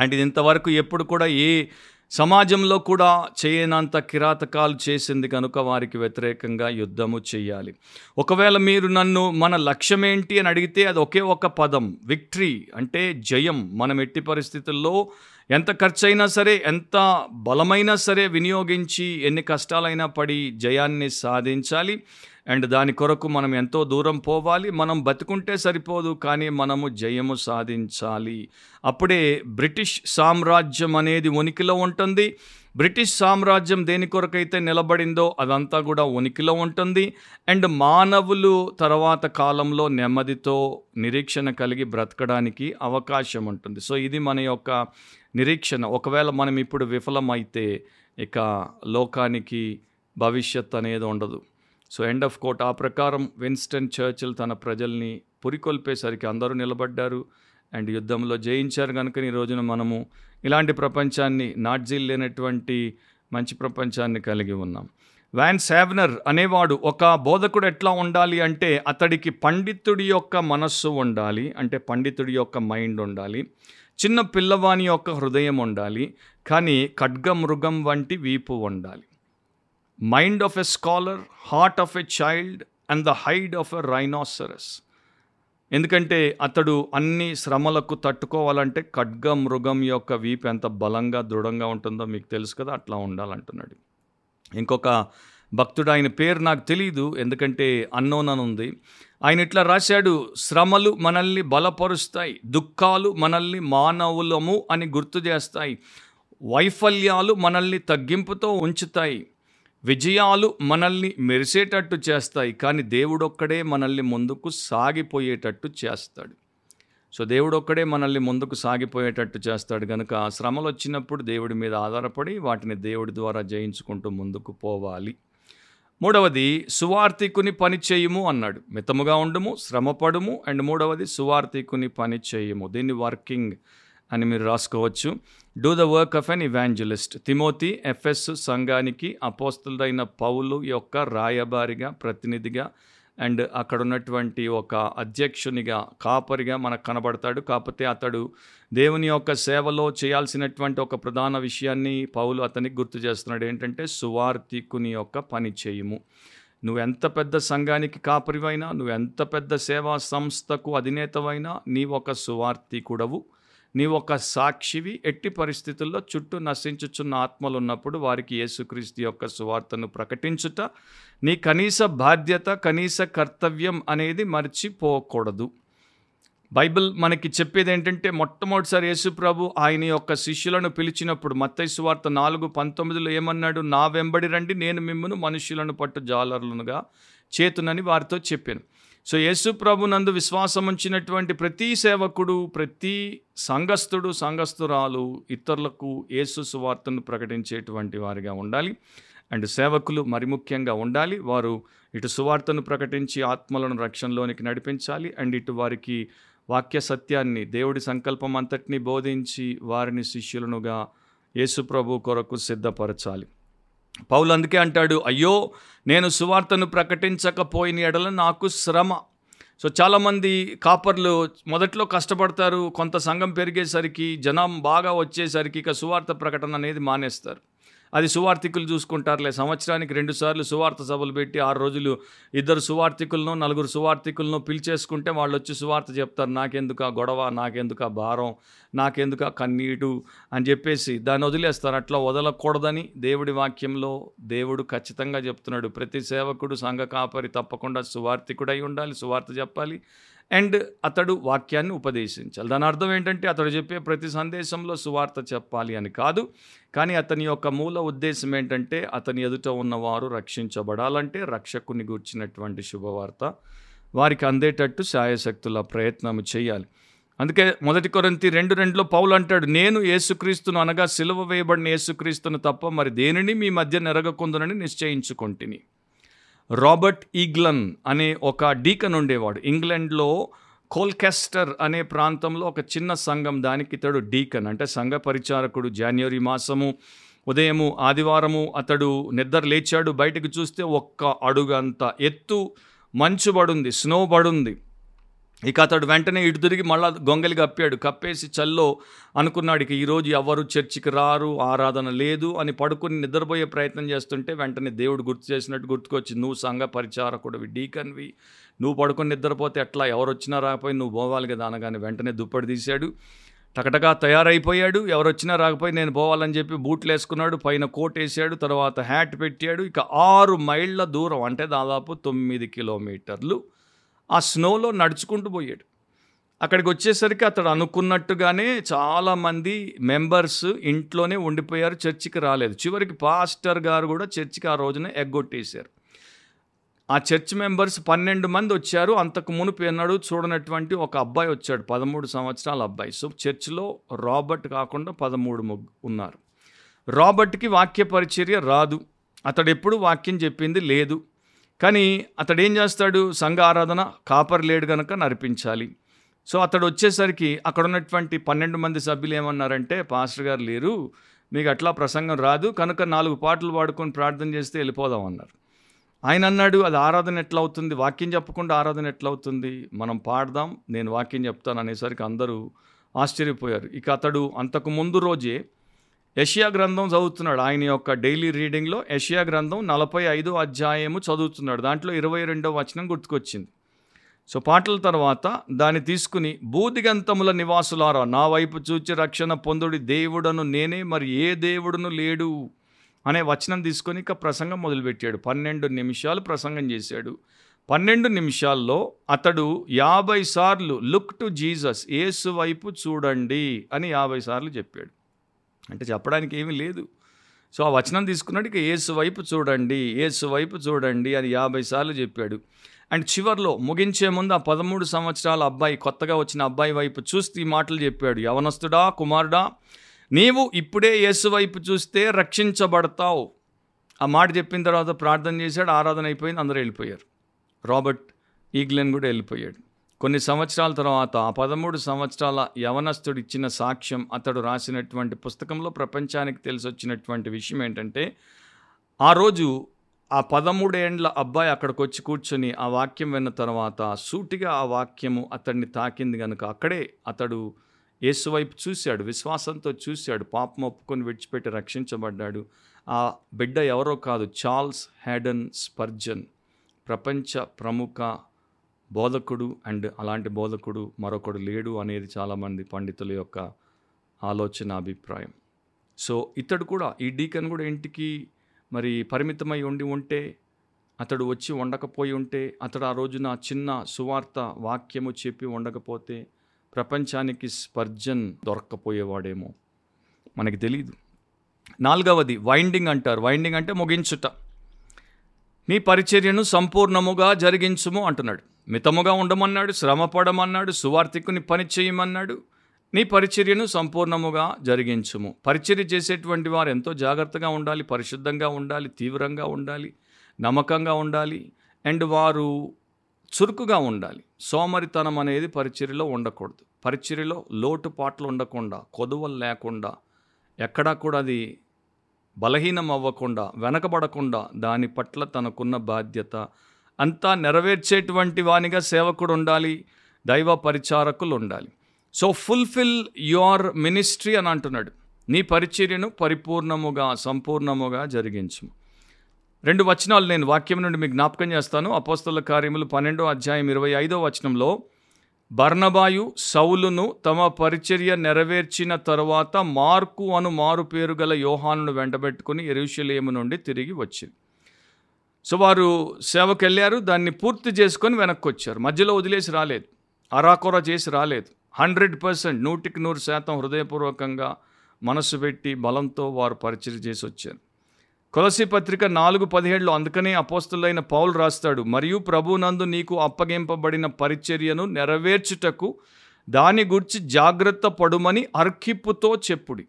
Speaker 1: అండ్ ఇది ఇంతవరకు ఎప్పుడు కూడా ఏ సమాజంలో కూడా చేయనంత కిరాతకాలు చేసింది కనుక వారికి వ్యతిరేకంగా యుద్ధము చేయాలి. ఒకవేళ మీరు నన్ను మన లక్ష్యం ఏంటి అని అడిగితే అది ఒకే ఒక పదం విక్టరీ అంటే జయం. మనం ఎట్టి పరిస్థితుల్లో ఎంత ఖర్చయినా సరే, ఎంత బలమైనా సరే వినియోగించి ఎన్ని కష్టాలైనా పడి జయాన్ని సాధించాలి. అండ్ దాని కొరకు మనం ఎంతో దూరం పోవాలి. మనం బతుకుంటే సరిపోదు కానీ మనము జయము సాధించాలి. అప్పుడే బ్రిటిష్ సామ్రాజ్యం అనేది ఉనికిలో ఉంటుంది. బ్రిటిష్ సామ్రాజ్యం దేని కొరకైతే నిలబడిందో అదంతా కూడా ఉనికిలో ఉంటుంది. అండ్ మానవులు తర్వాత కాలంలో నెమ్మదితో నిరీక్షణ కలిగి బ్రతకడానికి అవకాశం ఉంటుంది. సో ఇది మన యొక్క నిరీక్షణ. ఒకవేళ మనం ఇప్పుడు విఫలమైతే ఇక లోకానికి భవిష్యత్ అనేది ఉండదు. సో ఎండ్ ఆఫ్ కోట్ ఆ ప్రకారం విన్స్టన్ చర్చిల్ తన ప్రజల్ని పురికొల్పేసరికి అందరూ నిలబడ్డారు. అండ్ యుద్ధంలో జయించారు కనుక ఈ రోజున మనము ఇలాంటి ప్రపంచాన్ని నాట్జీలు లేనటువంటి మంచి ప్రపంచాన్ని కలిగి ఉన్నాం. వ్యాన్ శావనర్ అనేవాడు ఒక బోధకుడు ఎట్లా ఉండాలి అంటే అతడికి పండితుడి యొక్క మనస్సు ఉండాలి అంటే పండితుడి యొక్క మైండ్ ఉండాలి చిన్న పిల్లవాని యొక్క హృదయం ఉండాలి కానీ ఖడ్గ మృగం వంటి వీపు ఉండాలి. Mind of a scholar heart of a child and the hide of a rhinoceros ఎందుకంటే అతడు అన్ని శ్రమలకు తట్టుకోవాలంటే ఖడ్గ మృగం యొక్క వీపు ఎంత బలంగా దృఢంగా ఉంటుందో మీకు తెలుసు కదా అట్లా ఉండాలంటున్నాడు. ఇంకొక భక్తుడు ఆయన పేరు నాకు తెలియదు ఎందుకంటే అన్నోన్ అని ఉంది. ఆయన ఇట్లా రాశాడు శ్రమలు మనల్ని బలపరుస్తాయి దుఃఖాలు మనల్ని మానవులము అని గుర్తు చేస్తాయి వైఫల్యాలు మనల్ని తగ్గింపుతో ఉంచుతాయి విజయాలు మనల్ని మెరిసేటట్టు చేస్తాయి కానీ దేవుడొక్కడే మనల్ని ముందుకు సాగిపోయేటట్టు చేస్తాడు. సో దేవుడొక్కడే మనల్ని ముందుకు సాగిపోయేటట్టు చేస్తాడు కనుక శ్రమలు వచ్చినప్పుడు దేవుడి మీద ఆధారపడి వాటిని దేవుడి ద్వారా జయించుకుంటూ ముందుకు పోవాలి. మూడవది సువార్థికుని పని చేయము అన్నాడు. మితముగా ఉండము శ్రమపడము అండ్ మూడవది సువార్థికుని పని చేయము. దీన్ని వర్కింగ్ అని మీరు రాసుకోవచ్చు. Do the work of an evangelist Timothy FS సంఘానికి అపోస్తులైన పౌలు యొక్క రాయబారిగా ప్రతినిధిగా అండ్ అక్కడ ఉన్నటువంటి ఒక అధ్యక్షునిగా కాపరిగా మనకు కనబడతాడు కాకపోతే అతడు దేవుని యొక్క సేవలో చేయాల్సినటువంటి ఒక ప్రధాన విషయాన్ని పౌలు అతనికి గుర్తు చేస్తున్నాడు ఏంటంటే సువార్థికుని యొక్క పని చేయుము నువ్వు ఎంత పెద్ద సంఘానికి కాపరివైనా నువ్వు ఎంత పెద్ద సేవా సంస్థకు అధినేతవైనా నీ ఒక సువార్థికుడవు నీ ఒక సాక్షివి ఎట్టి పరిస్థితుల్లో చుట్టూ నశించుచున్న ఆత్మలు ఉన్నప్పుడు వారికి యేసుక్రీస్తు యొక్క సువార్తను ప్రకటించుట నీ కనీస బాధ్యత కనీస కర్తవ్యం అనేది మర్చిపోకూడదు. బైబిల్ మనకి చెప్పేది ఏంటంటే మొట్టమొదటిసారి యేసుప్రభు ఆయన యొక్క శిష్యులను పిలిచినప్పుడు మత్తయి సువార్త నాలుగు పంతొమ్మిదిలో ఏమన్నాడు? నా వెంబడి రండి నేను మిమ్మను మనుష్యులను పట్టు జాలర్లుగా చేతునని వారితో చెప్పాను. సో యేసు ప్రభునందు విశ్వాసం ఉంచినటువంటి ప్రతి సేవకుడు ప్రతి సంఘస్థుడు సంఘస్థురాలు ఇతరులకు యేసు సువార్తను ప్రకటించేటువంటి వారిగా ఉండాలి. అండ్ సేవకులు మరి ముఖ్యంగా ఉండాలి. వారు ఇటు సువార్తను ప్రకటించి ఆత్మలను రక్షణలోనికి నడిపించాలి. అండ్ ఇటు వారికి వాక్య సత్యాన్ని దేవుడి సంకల్పం అంతటిని బోధించి వారిని శిష్యులనుగా యేసుప్రభు కొరకు సిద్ధపరచాలి. పౌలు అందుకే అంటాడు అయ్యో నేను సువార్తను ప్రకటించకపోయిన ఎడల నాకు శ్రమ. సో చాలామంది కాపర్లు మొదట్లో కష్టపడతారు కొంత సంఘం పెరిగేసరికి జనం బాగా వచ్చేసరికి ఇక సువార్త ప్రకటన అనేది మానేస్తారు. అది సువార్థికులు చూసుకుంటారులే. సంవత్సరానికి రెండు సార్లు సువార్త సభలు పెట్టి ఆరు రోజులు ఇద్దరు సువార్థికులను నలుగురు సువార్థికులను పిలిచేసుకుంటే వాళ్ళు వచ్చి సువార్త చెప్తారు. నాకెందుక గొడవ? నాకెందుక భారం? నాకెందుకు కన్నీటు? అని చెప్పేసి దాన్ని వదిలేస్తారు. అట్లా వదలకూడదని దేవుడి వాక్యంలో దేవుడు ఖచ్చితంగా చెప్తున్నాడు. ప్రతి సేవకుడు సంఘ కాపరి తప్పకుండా సువార్థికుడై ఉండాలి సువార్త చెప్పాలి అండ్ అతడు వాక్యాన్ని ఉపదేశించాలి. దాని అర్థం ఏంటంటే అతడు చెప్పే ప్రతి సందేశంలో సువార్త చెప్పాలి అని కాదు. కానీ అతని యొక్క మూల ఉద్దేశం ఏంటంటే అతని ఎదుట ఉన్నవారు రక్షించబడాలంటే రక్షకుని గూర్చినటువంటి శుభవార్త వారికి అందేటట్టు శాయశక్తుల ప్రయత్నం చేయాలి. అందుకే మొదటి కొరంతి రెండు రెండులో పౌలు అంటాడు నేను యేసుక్రీస్తును అనగా సిలువ వేయబడిన యేసుక్రీస్తును తప్ప మరి దేనిని మీ మధ్య నెరగకుందునని నిశ్చయించుకొంటిని? రాబర్ట్ ఈగ్లన్ అనే ఒక డీకన్ ఉండేవాడు. ఇంగ్లాండ్లో కోల్కెస్టర్ అనే ప్రాంతంలో ఒక చిన్న సంఘం దానికి ఇతడు డీకన్. అంటే సంఘ పరిచారకుడు జనవరి మాసము ఉదయము ఆదివారము అతడు నిద్ర లేచాడు. బయటకు చూస్తే ఒక్క అడుగంత ఎత్తు మంచు పడుంది స్నో పడుంది. ఇక అతడు వెంటనే ఇటు తిరిగి మళ్ళా గొంగలి కప్పాడు. కప్పేసి చల్లో అనుకున్నాడు ఇక ఈరోజు ఎవరు చర్చికి రారు? ఆరాధన లేదు అని పడుకుని నిద్రపోయే ప్రయత్నం చేస్తుంటే వెంటనే దేవుడు గుర్తు చేసినట్టు గుర్తుకొచ్చి నువ్వు సంఘ పరిచారకుడివి డీకన్వి. నువ్వు పడుకొని నిద్రపోతే ఎట్లా? ఎవరు వచ్చినా రాకపోయి నువ్వు పోవాలి కదా అనగానే వెంటనే దుప్పటి తీశాడు. టకటగా తయారైపోయాడు. ఎవరొచ్చినా రాకపోయి నేను పోవాలని చెప్పి బూట్లు వేసుకున్నాడు. పైన కోట్ వేసాడు. తర్వాత హ్యాట్ పెట్టాడు. ఇక ఆరు మైళ్ళ దూరం అంటే దాదాపు తొమ్మిది కిలోమీటర్లు ఆ స్నోలో నడుచుకుంటూ పోయాడు. అక్కడికి వచ్చేసరికి అతడు అనుకున్నట్టుగానే చాలామంది మెంబర్స్ ఇంట్లోనే ఉండిపోయారు చర్చికి రాలేదు. చివరికి పాస్టర్ గారు కూడా చర్చికి ఆ రోజున ఎగ్గొట్టేశారు. ఆ చర్చ్ మెంబర్స్ పన్నెండు మంది వచ్చారు. అంతకు మునుపు ఎన్నడు చూడనటువంటి ఒక అబ్బాయి వచ్చాడు పదమూడు సంవత్సరాల అబ్బాయి. సో చర్చ్లో రాబర్ట్ కాకుండా పదమూడు ముగ్గు ఉన్నారు. రాబర్ట్కి వాక్య పరిచర్య రాదు. అతడు ఎప్పుడు వాక్యం చెప్పింది లేదు. కానీ అతడు ఏం చేస్తాడు? సంఘ ఆరాధన కాపర్ లేడు కనుక నడిపించాలి. సో అతడు వచ్చేసరికి అక్కడ ఉన్నటువంటి పన్నెండు మంది సభ్యులు ఏమన్నారంటే పాస్టర్ గారు లేరు మీకు అట్లా ప్రసంగం రాదు కనుక నాలుగు పాటలు పాడుకొని ప్రార్థన చేస్తే వెళ్ళిపోదాం అన్నారు. ఆయన అన్నాడు అది ఆరాధన ఎట్లా అవుతుంది వాక్యం చెప్పకుండా ఆరాధన ఎట్లా అవుతుంది మనం పాడదాం నేను వాక్యం చెప్తాను అనేసరికి అందరూ ఆశ్చర్యపోయారు. ఇక అతడు అంతకు ముందు రోజే యషియా గ్రంథం చదువుతున్నాడు. ఆయన యొక్క డైలీ రీడింగ్లో యషియా గ్రంథం నలభై ఐదో అధ్యాయము చదువుతున్నాడు. దాంట్లో ఇరవై రెండో వచనం గుర్తుకొచ్చింది. సో పాటల తర్వాత దాన్ని తీసుకుని బూదిగంతముల నివాసులారా నా వైపు చూచి రక్షణ పొందుడి దేవుడను నేనే మరి ఏ దేవుడును లేడు? అనే వచనం తీసుకొని ఇక ప్రసంగం మొదలుపెట్టాడు. పన్నెండు నిమిషాలు ప్రసంగం చేశాడు. పన్నెండు నిమిషాల్లో అతడు యాభై సార్లు లుక్ టు జీసస్ ఏసు వైపు చూడండి అని యాభై సార్లు చెప్పాడు. అంటే చెప్పడానికి ఏమీ లేదు. సో ఆ వచనం తీసుకున్నాడు. ఇక ఏసు వైపు చూడండి ఏసు వైపు చూడండి అని యాభై సార్లు చెప్పాడు. అండ్ చివర్లో ముగించే ముందు ఆ పదమూడు సంవత్సరాల అబ్బాయి కొత్తగా వచ్చిన అబ్బాయి వైపు చూస్తూ ఈ మాటలు చెప్పాడు. యవనస్తుడా కుమారుడా నీవు ఇప్పుడే యేసు వైపు చూస్తే రక్షించబడతావు. ఆ మాట చెప్పిన తర్వాత ప్రార్థన చేశాడు ఆరాధన అయిపోయింది అందరూ వెళ్ళిపోయారు. రాబర్ట్ ఈగ్లెన్ కూడా వెళ్ళిపోయాడు. కొన్ని సంవత్సరాల తర్వాత ఆ పదమూడు సంవత్సరాల యవనస్తుడు ఇచ్చిన సాక్ష్యం అతడు రాసినటువంటి పుస్తకంలో ప్రపంచానికి తెలిసి వచ్చినటువంటి విషయం ఏంటంటే ఆ రోజు ఆ పదమూడేండ్ల అబ్బాయి అక్కడికి వచ్చి కూర్చొని ఆ వాక్యం విన్న తర్వాత సూటిగా ఆ వాక్యము అతన్ని తాకింది కనుక అక్కడే అతడు యేసువైపు చూశాడు విశ్వాసంతో చూశాడు పాపం ఒప్పుకొని విడిచిపెట్టి రక్షించబడ్డాడు. ఆ బిడ్డ ఎవరో కాదు చార్ల్స్ హ్యాడన్ స్పర్జన్ ప్రపంచ ప్రముఖ బోధకుడు అండ్ అలాంటి బోధకుడు మరొకడు లేడు అనేది చాలామంది పండితుల యొక్క ఆలోచన అభిప్రాయం. సో ఇతడు కూడా ఈ డీకన్ కూడా ఇంటికి మరి పరిమితమై ఉండి ఉంటే అతడు వచ్చి ఉండకపోయి ఉంటే అతడు ఆ రోజున చిన్న సువార్త వాక్యము చెప్పి ఉండకపోతే ప్రపంచానికి స్పర్జన్ దొరక్కపోయేవాడేమో. మనకి తెలియదు నాలుగవది వైండింగ్ అంటారు. వైండింగ్ అంటే ముగించుట. నీ పరిచర్యను సంపూర్ణముగా జరిగించుము అంటున్నాడు. మితముగా ఉండమన్నాడు శ్రమపడమన్నాడు సువార్థికుని పని చేయమన్నాడు. నీ పరిచర్యను సంపూర్ణముగా జరిగించుము. పరిచర్య చేసేటువంటి వారు ఎంతో జాగ్రత్తగా ఉండాలి పరిశుద్ధంగా ఉండాలి తీవ్రంగా ఉండాలి నమ్మకంగా ఉండాలి. అండ్ వారు చురుకుగా ఉండాలి. సోమరితనం అనేది పరిచర్యలో ఉండకూడదు. పరిచర్యలో లోటుపాట్లు ఉండకుండా కొదువలు లేకుండా ఎక్కడా కూడా అది బలహీనం అవ్వకుండా వెనకబడకుండా దాని పట్ల తనకున్న బాధ్యత అంతా నెరవేర్చేటువంటి వానిగా సేవకుడు ఉండాలి దైవ పరిచారకులు ఉండాలి. సో ఫుల్ఫిల్ యువర్ మినిస్ట్రీ అని అంటున్నాడు. నీ పరిచర్యను పరిపూర్ణముగా సంపూర్ణముగా జరిగించు. రెండు వచనాలు నేను వాక్యం నుండి మీకు జ్ఞాపకం చేస్తాను. అపోస్తల కార్యములు పన్నెండో అధ్యాయం ఇరవై ఐదో వచనంలో బర్ణబాయు సౌలును తమ పరిచర్య నెరవేర్చిన తరువాత మార్కు అను మారు పేరు గల యోహానును వెంటబెట్టుకుని ఎరుషలేము నుండి తిరిగి వచ్చింది సో వారు సేవకు వెళ్ళారు దాన్ని పూర్తి చేసుకొని వెనక్కి వచ్చారు మధ్యలో వదిలేసి రాలేదు. అరాకొర చేసి రాలేదు. హండ్రెడ్ పర్సెంట్ నూటికి నూరు శాతం హృదయపూర్వకంగా మనసు పెట్టి బలంతో వారు పరిచయం చేసి వచ్చారు. కొలసి పత్రిక నాలుగు పదిహేడులో అందుకనే అపోస్తులైన పౌలు రాస్తాడు మరియు ప్రభునందు నీకు అప్పగింపబడిన పరిచర్యను నెరవేర్చుటకు దాని గురించి జాగ్రత్త పడుమని అర్కిప్పుతో చెప్పుడి.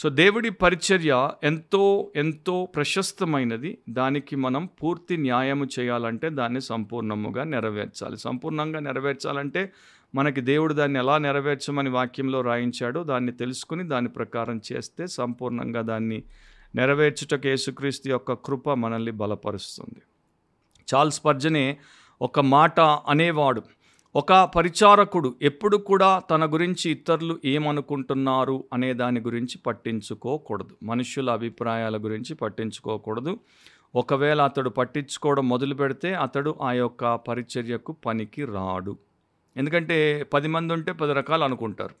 Speaker 1: సో దేవుడి పరిచర్య ఎంతో ఎంతో ప్రశస్తమైనది. దానికి మనం పూర్తి న్యాయము చేయాలంటే దాన్ని సంపూర్ణముగా నెరవేర్చాలి. సంపూర్ణంగా నెరవేర్చాలంటే మనకి దేవుడు దాన్ని ఎలా నెరవేర్చమని వాక్యంలో రాయించాడో దాన్ని తెలుసుకుని దాని ప్రకారం చేస్తే సంపూర్ణంగా దాన్ని నెరవేర్చుటకు యేసుక్రీస్తు యొక్క కృప మనల్ని బలపరుస్తుంది. చార్ల్స్ పర్జనే ఒక మాట అనేవాడు. ఒక పరిచారకుడు ఎప్పుడు కూడా తన గురించి ఇతరులు ఏమనుకుంటున్నారు అనే దాని గురించి పట్టించుకోకూడదు. మనుషుల అభిప్రాయాల గురించి పట్టించుకోకూడదు. ఒకవేళ అతడు పట్టించుకోవడం మొదలు పెడితే అతడు ఆ యొక్క పరిచర్యకు పనికి రాడు. ఎందుకంటే పది మంది ఉంటే పది రకాలు అనుకుంటారు.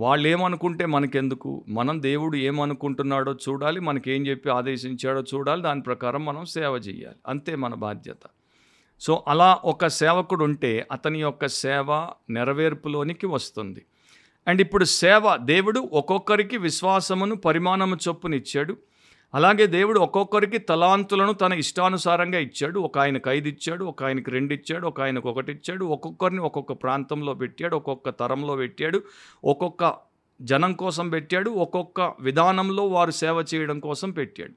Speaker 1: వాళ్ళు ఏమనుకుంటే మనకెందుకు? మనం దేవుడు ఏమనుకుంటున్నాడో చూడాలి. మనకేం చెప్పి ఆదేశించాడో చూడాలి. దాని ప్రకారం మనం సేవ చేయాలి. అంతే మన బాధ్యత. సో అలా ఒక సేవకుడు ఉంటే అతని యొక్క సేవ నెరవేర్పులోనికి వస్తుంది. అండ్ ఇప్పుడు సేవ దేవుడు ఒక్కొక్కరికి విశ్వాసమును పరిమాణము చొప్పునిచ్చాడు. అలాగే దేవుడు ఒక్కొక్కరికి తలాంతులను తన ఇష్టానుసారంగా ఇచ్చాడు. ఒక ఆయనకు ఐదు ఇచ్చాడు ఒక ఆయనకి రెండు ఇచ్చాడు ఒక ఆయనకు ఒకటి ఇచ్చాడు. ఒక్కొక్కరిని ఒక్కొక్క ప్రాంతంలో పెట్టాడు ఒక్కొక్క తరంలో పెట్టాడు ఒక్కొక్క జనం కోసం పెట్టాడు ఒక్కొక్క విధానంలో వారు సేవ చేయడం కోసం పెట్టాడు.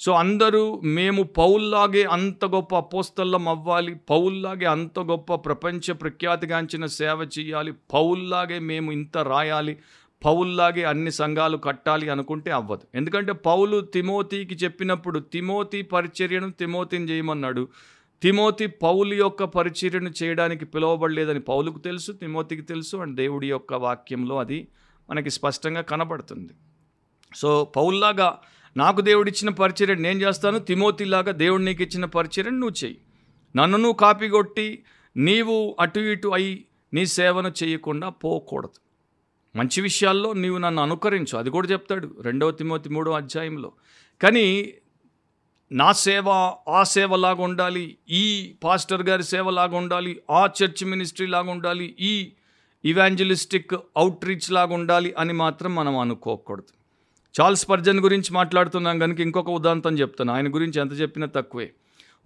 Speaker 1: సో అందరూ మేము పౌల్లాగే అంత గొప్ప అపోస్తలం అవ్వాలి పౌల్లాగే అంత గొప్ప ప్రపంచ ప్రఖ్యాతిగాంచిన సేవ చేయాలి పౌల్లాగే మేము ఇంత రాయాలి పౌల్లాగే అన్ని సంఘాలు కట్టాలి అనుకుంటే అవ్వదు. ఎందుకంటే పౌలు తిమోతికి చెప్పినప్పుడు తిమోతి పరిచర్యను తిమోతిని చేయమన్నాడు. తిమోతి పౌలు యొక్క పరిచర్యను చేయడానికి పిలువబడలేదని పౌలుకు తెలుసు తిమోతికి తెలుసు అండ్ దేవుడి యొక్క వాక్యంలో అది మనకి స్పష్టంగా కనబడుతుంది. సో పౌల్లాగా నాకు దేవుడిచ్చిన పరిచర్యను నేను చేస్తాను తిమోతిలాగా దేవుడు నీకు ఇచ్చిన పరిచర్యను నువ్వు చెయ్యి. నన్ను నువ్వు కాపీ కొట్టి నీవు అటు ఇటు అయి నీ సేవను చేయకుండా పోకూడదు. మంచి విషయాల్లో నీవు నన్ను అనుకరించు. అది కూడా చెప్తాడు రెండవ తిమోతి మూడో అధ్యాయంలో. కానీ నా సేవ ఆ సేవలాగా ఉండాలి ఈ పాస్టర్ గారి సేవలాగా ఉండాలి ఆ చర్చ్ మినిస్ట్రీ లాగా ఉండాలి ఈ ఇవాంజలిస్టిక్ అవుట్ రీచ్ లాగా ఉండాలి అని మాత్రం మనం అనుకోకూడదు. చార్ల్స్ పర్జన్ గురించి మాట్లాడుతున్నాం కనుక ఇంకొక ఉదాంతం చెప్తాను ఆయన గురించి ఎంత చెప్పినా తక్కువే.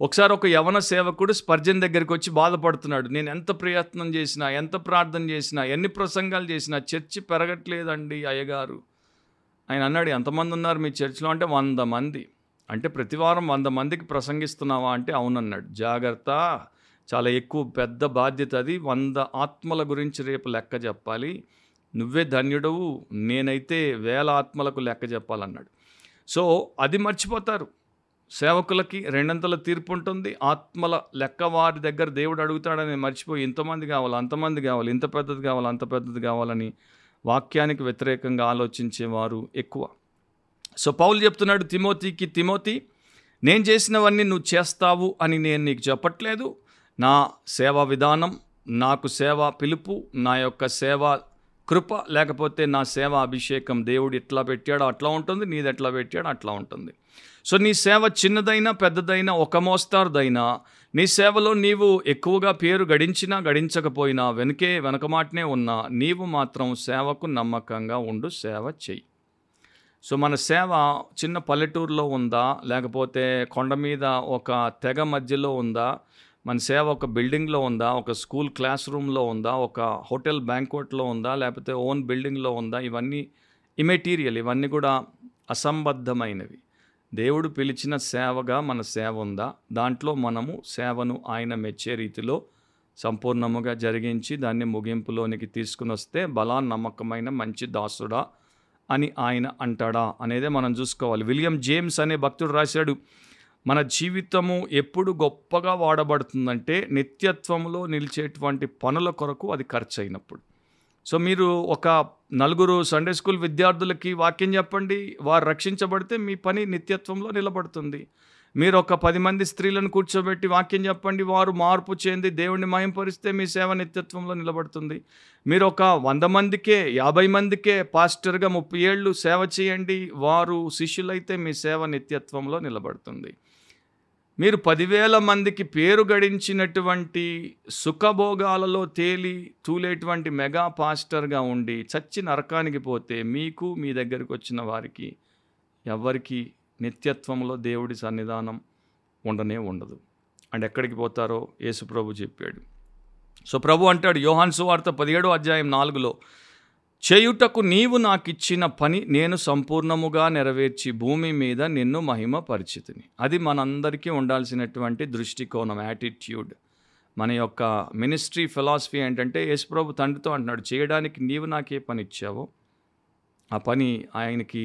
Speaker 1: ఒకసారి ఒక యవన సేవకుడు స్పర్జన్ దగ్గరికి వచ్చి బాధపడుతున్నాడు. నేను ఎంత ప్రయత్నం చేసినా ఎంత ప్రార్థన చేసినా ఎన్ని ప్రసంగాలు చేసినా చర్చి పెరగట్లేదండి అయ్యగారు. ఆయన అన్నాడు ఎంతమంది ఉన్నారు మీ చర్చిలో? అంటే వంద మంది. అంటే ప్రతివారం వంద మందికి ప్రసంగిస్తున్నావా అంటే అవునన్నాడు. జాగ్రత్త చాలా ఎక్కువ పెద్ద బాధ్యత అది. వంద ఆత్మల గురించి రేపు లెక్క చెప్పాలి. నువ్వే ధన్యుడవు నేనైతే వేల ఆత్మలకు లెక్క చెప్పాలన్నాడు. సో అది మర్చిపోతారు. సేవకులకి రెండంతల తీర్పు ఉంటుంది ఆత్మల లెక్క వారి దగ్గర దేవుడు అడుగుతాడని మర్చిపోయి ఇంతమంది కావాలి అంతమంది కావాలి ఇంత పెద్దది కావాలి అంత పెద్దది కావాలని వాక్యానికి వ్యతిరేకంగా ఆలోచించేవారు ఎక్కువ. సో పౌలు చెప్తున్నాడు తిమోతికి తిమోతి నేను చేసినవన్నీ నువ్వు చేస్తావు అని నేను నీకు చెప్పట్లేదు. నా సేవా విధానం నాకు సేవ పిలుపు నా యొక్క సేవ కృప లేకపోతే నా సేవ అభిషేకం దేవుడు ఎట్లా పెట్టాడో అట్లా ఉంటుంది నీది ఎట్లా పెట్టాడో అట్లా ఉంటుంది. సో నీ సేవ చిన్నదైనా పెద్దదైనా ఒక మోస్తారుదైనా నీ సేవలో నీవు ఎక్కువగా పేరు గడించినా గడించకపోయినా వెనకే వెనకమాటనే ఉన్నా నీవు మాత్రం సేవకు నమ్మకంగా ఉండు సేవ చెయ్యి. సో మన సేవ చిన్న పల్లెటూరులో ఉందా లేకపోతే కొండ మీద ఒక తెగ మధ్యలో ఉందా మన సేవ ఒక బిల్డింగ్లో ఉందా? ఒక స్కూల్ క్లాస్ రూమ్లో ఉందా? ఒక హోటల్ బ్యాంక్వెట్లో ఉందా? లేకపోతే ఓన్ బిల్డింగ్లో ఉందా? ఇవన్నీ ఇమెటీరియల్ ఇవన్నీ కూడా అసంబద్ధమైనవి. దేవుడు పిలిచిన సేవగా మన సేవ ఉందా? దాంట్లో మనము సేవను ఆయన మెచ్చే రీతిలో సంపూర్ణముగా జరిగించి దాన్ని ముగింపులోనికి తీసుకుని వస్తే బలా నమ్మకమైన మంచి దాసుడా అని ఆయన అంటాడా? అనేదే మనం చూసుకోవాలి. విలియం జేమ్స్ అనే భక్తుడు రాశాడు. మన జీవితము ఎప్పుడు గొప్పగా వాడబడుతుందంటే నిత్యత్వంలో నిలిచేటువంటి పనుల కొరకు అది ఖర్చు అయినప్పుడు సో మీరు ఒక నలుగురు సండే స్కూల్ విద్యార్థులకి వాక్యం చెప్పండి వారు రక్షించబడితే మీ పని నిత్యత్వంలో నిలబడుతుంది. మీరు ఒక పది మంది స్త్రీలను కూర్చోబెట్టి వాక్యం చెప్పండి వారు మార్పు చెంది దేవుణ్ణి మయంపరిస్తే మీ సేవ నిత్యత్వంలో నిలబడుతుంది. మీరు ఒక వంద మందికే యాభై మందికే పాస్టర్గా ముప్పై ఏళ్ళు సేవ చేయండి వారు శిష్యులైతే మీ సేవ నిత్యత్వంలో నిలబడుతుంది. మీరు పదివేల మందికి పేరు గడించినటువంటి సుఖభోగాలలో తేలి తూలేటువంటి మెగా పాస్టర్గా ఉండి చచ్చి నరకానికి పోతే మీకు మీ దగ్గరికి వచ్చిన వారికి ఎవరికి నిత్యత్వంలో దేవుడి సన్నిధానం ఉండనే ఉండదు. అండ్ ఎక్కడికి పోతారో యేసుప్రభు చెప్పాడు. సో ప్రభు అంటాడు యోహాన్ సువార్త పదిహేడో అధ్యాయం నాలుగులో చేయుటకు నీవు నాకిచ్చిన పని నేను సంపూర్ణముగా నెరవేర్చి భూమి మీద నిన్ను మహిమ పరిచితిని అది మనందరికీ ఉండాల్సినటువంటి దృష్టికోణం యాటిట్యూడ్ మన యొక్క మినిస్ట్రీ ఫిలాసఫీ ఏంటంటే యేసుప్రభు తండ్రితో అంటున్నాడు చేయడానికి నీవు నాకే పని ఇచ్చావో ఆ పని ఆయనకి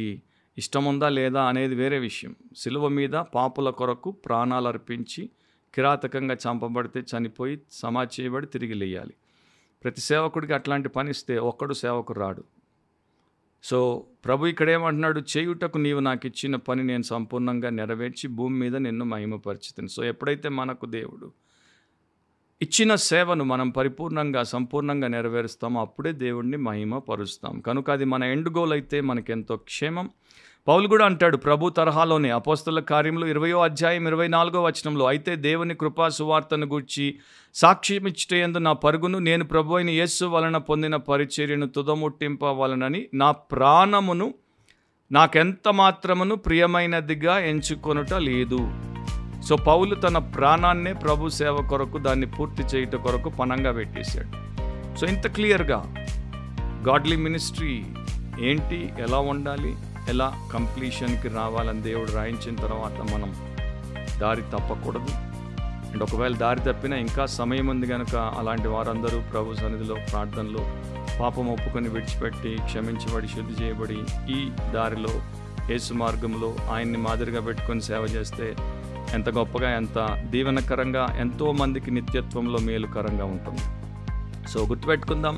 Speaker 1: ఇష్టముందా లేదా అనేది వేరే విషయం. సిలువ మీద పాపుల కొరకు ప్రాణాలు అర్పించి కిరాతకంగా చంపబడితే చనిపోయి సమాచేయబడి తిరిగి లేయాలి. ప్రతి సేవకుడికి అట్లాంటి పని ఇస్తే ఒక్కడు సేవకుడు రాడు. సో ప్రభు ఇక్కడేమంటున్నాడు? చేయుటకు నీవు నాకు ఇచ్చిన పని నేను సంపూర్ణంగా నెరవేర్చి భూమి మీద నిన్ను మహిమపరిచితిని. సో ఎప్పుడైతే మనకు దేవుడు ఇచ్చిన సేవను మనం పరిపూర్ణంగా సంపూర్ణంగా నెరవేరుస్తామో అప్పుడే దేవుణ్ణి మహిమ పరుస్తాం కనుక అది మన ఎండ్ గోల్ అయితే మనకెంతో క్షేమం. పౌలు కూడా అంటాడు ప్రభు తరహాలోనే. అపోస్తుల కార్యంలో ఇరవయో అధ్యాయం ఇరవై నాలుగో వచనంలో అయితే దేవుని కృపా సువార్తను గూర్చి సాక్ష్యమిచ్చేందు నా పరుగును నేను ప్రభు అయిన యేస్సు వలన పొందిన పరిచర్యను తుదముట్టింపవలనని నా ప్రాణమును నాకెంత మాత్రమును ప్రియమైనదిగా ఎంచుకొనుట లేదు. సో పౌలు తన ప్రాణాన్నే ప్రభు సేవ కొరకు దాన్ని పూర్తి చేయుట కొరకు పనంగా పెట్టేశాడు. సో ఇంత క్లియర్గా గాడ్లీ మినిస్ట్రీ ఏంటి ఎలా ఉండాలి ఎలా కంప్లీషన్కి రావాలని దేవుడు రాయించిన తర్వాత మనం దారి తప్పకూడదు. అండ్ ఒకవేళ దారి తప్పినా ఇంకా సమయం ఉంది కనుక అలాంటి వారందరూ ప్రభు సన్నిధిలో ప్రార్థనలో పాపం ఒప్పుకొని విడిచిపెట్టి క్షమించబడి శుద్ధి చేయబడి ఈ దారిలో యేసు మార్గంలో ఆయన్ని మాదిరిగా పెట్టుకొని సేవ చేస్తే ఎంత గొప్పగా ఎంత దీవెనకరంగా ఎంతో మందికి నిత్యత్వంలో మేలుకరంగా ఉంటుంది. So గుర్తుపెట్టుకుందాం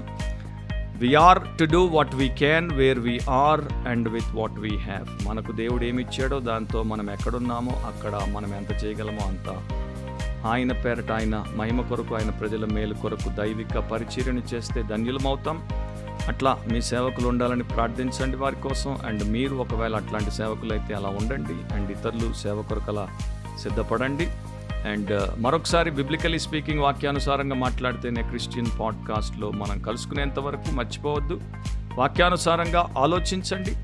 Speaker 1: we are to do what we can where we are and with what we have మనకు దేవుడు ఏమి ఇచ్చాడో దాంతో మనం ఎక్కడున్నామో అక్కడ మనం ఎంత చేయగలమో అంత ఆయన పేరట ఆయన మహిమ కొరకు ఆయన ప్రజల మేలు కొరకు దైవిక పరిచర్యను చేస్తే ధన్యులమవుతాం. అట్లా మీ సేవకులు ఉండాలని ప్రార్థించండి వారి కోసం. అండ్ మీరు ఒకవేళ అట్లాంటి సేవకులు అయితే అలా ఉండండి. అండ్ ఇతరులు సేవ కొరకు అలా సిద్ధపడండి. అండ్ uh, మరొకసారి బిబ్లికలీ స్పీకింగ్ వాక్యానుసారంగా మాట్లాడితేనే క్రిస్టియన్ పాడ్కాస్ట్లో మనం కలుసుకునేంత వరకు మర్చిపోవద్దు. వాక్యానుసారంగా ఆలోచించండి.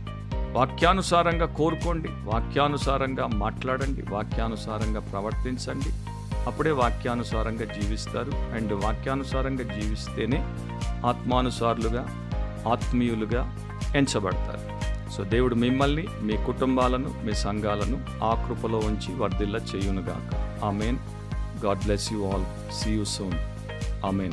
Speaker 1: వాక్యానుసారంగా కోరుకోండి. వాక్యానుసారంగా మాట్లాడండి. వాక్యానుసారంగా ప్రవర్తించండి. అప్పుడే వాక్యానుసారంగా జీవిస్తారు. అండ్ వాక్యానుసారంగా జీవిస్తేనే ఆత్మానుసారులుగా ఆత్మీయులుగా ఎంచబడతారు. సో దేవుడు మిమ్మల్ని మీ కుటుంబాలను మీ సంఘాలను ఆ కృపలో ఉంచి వర్ధిల్లా చేయునుగాక. Amen. God bless you all. See you soon. Amen.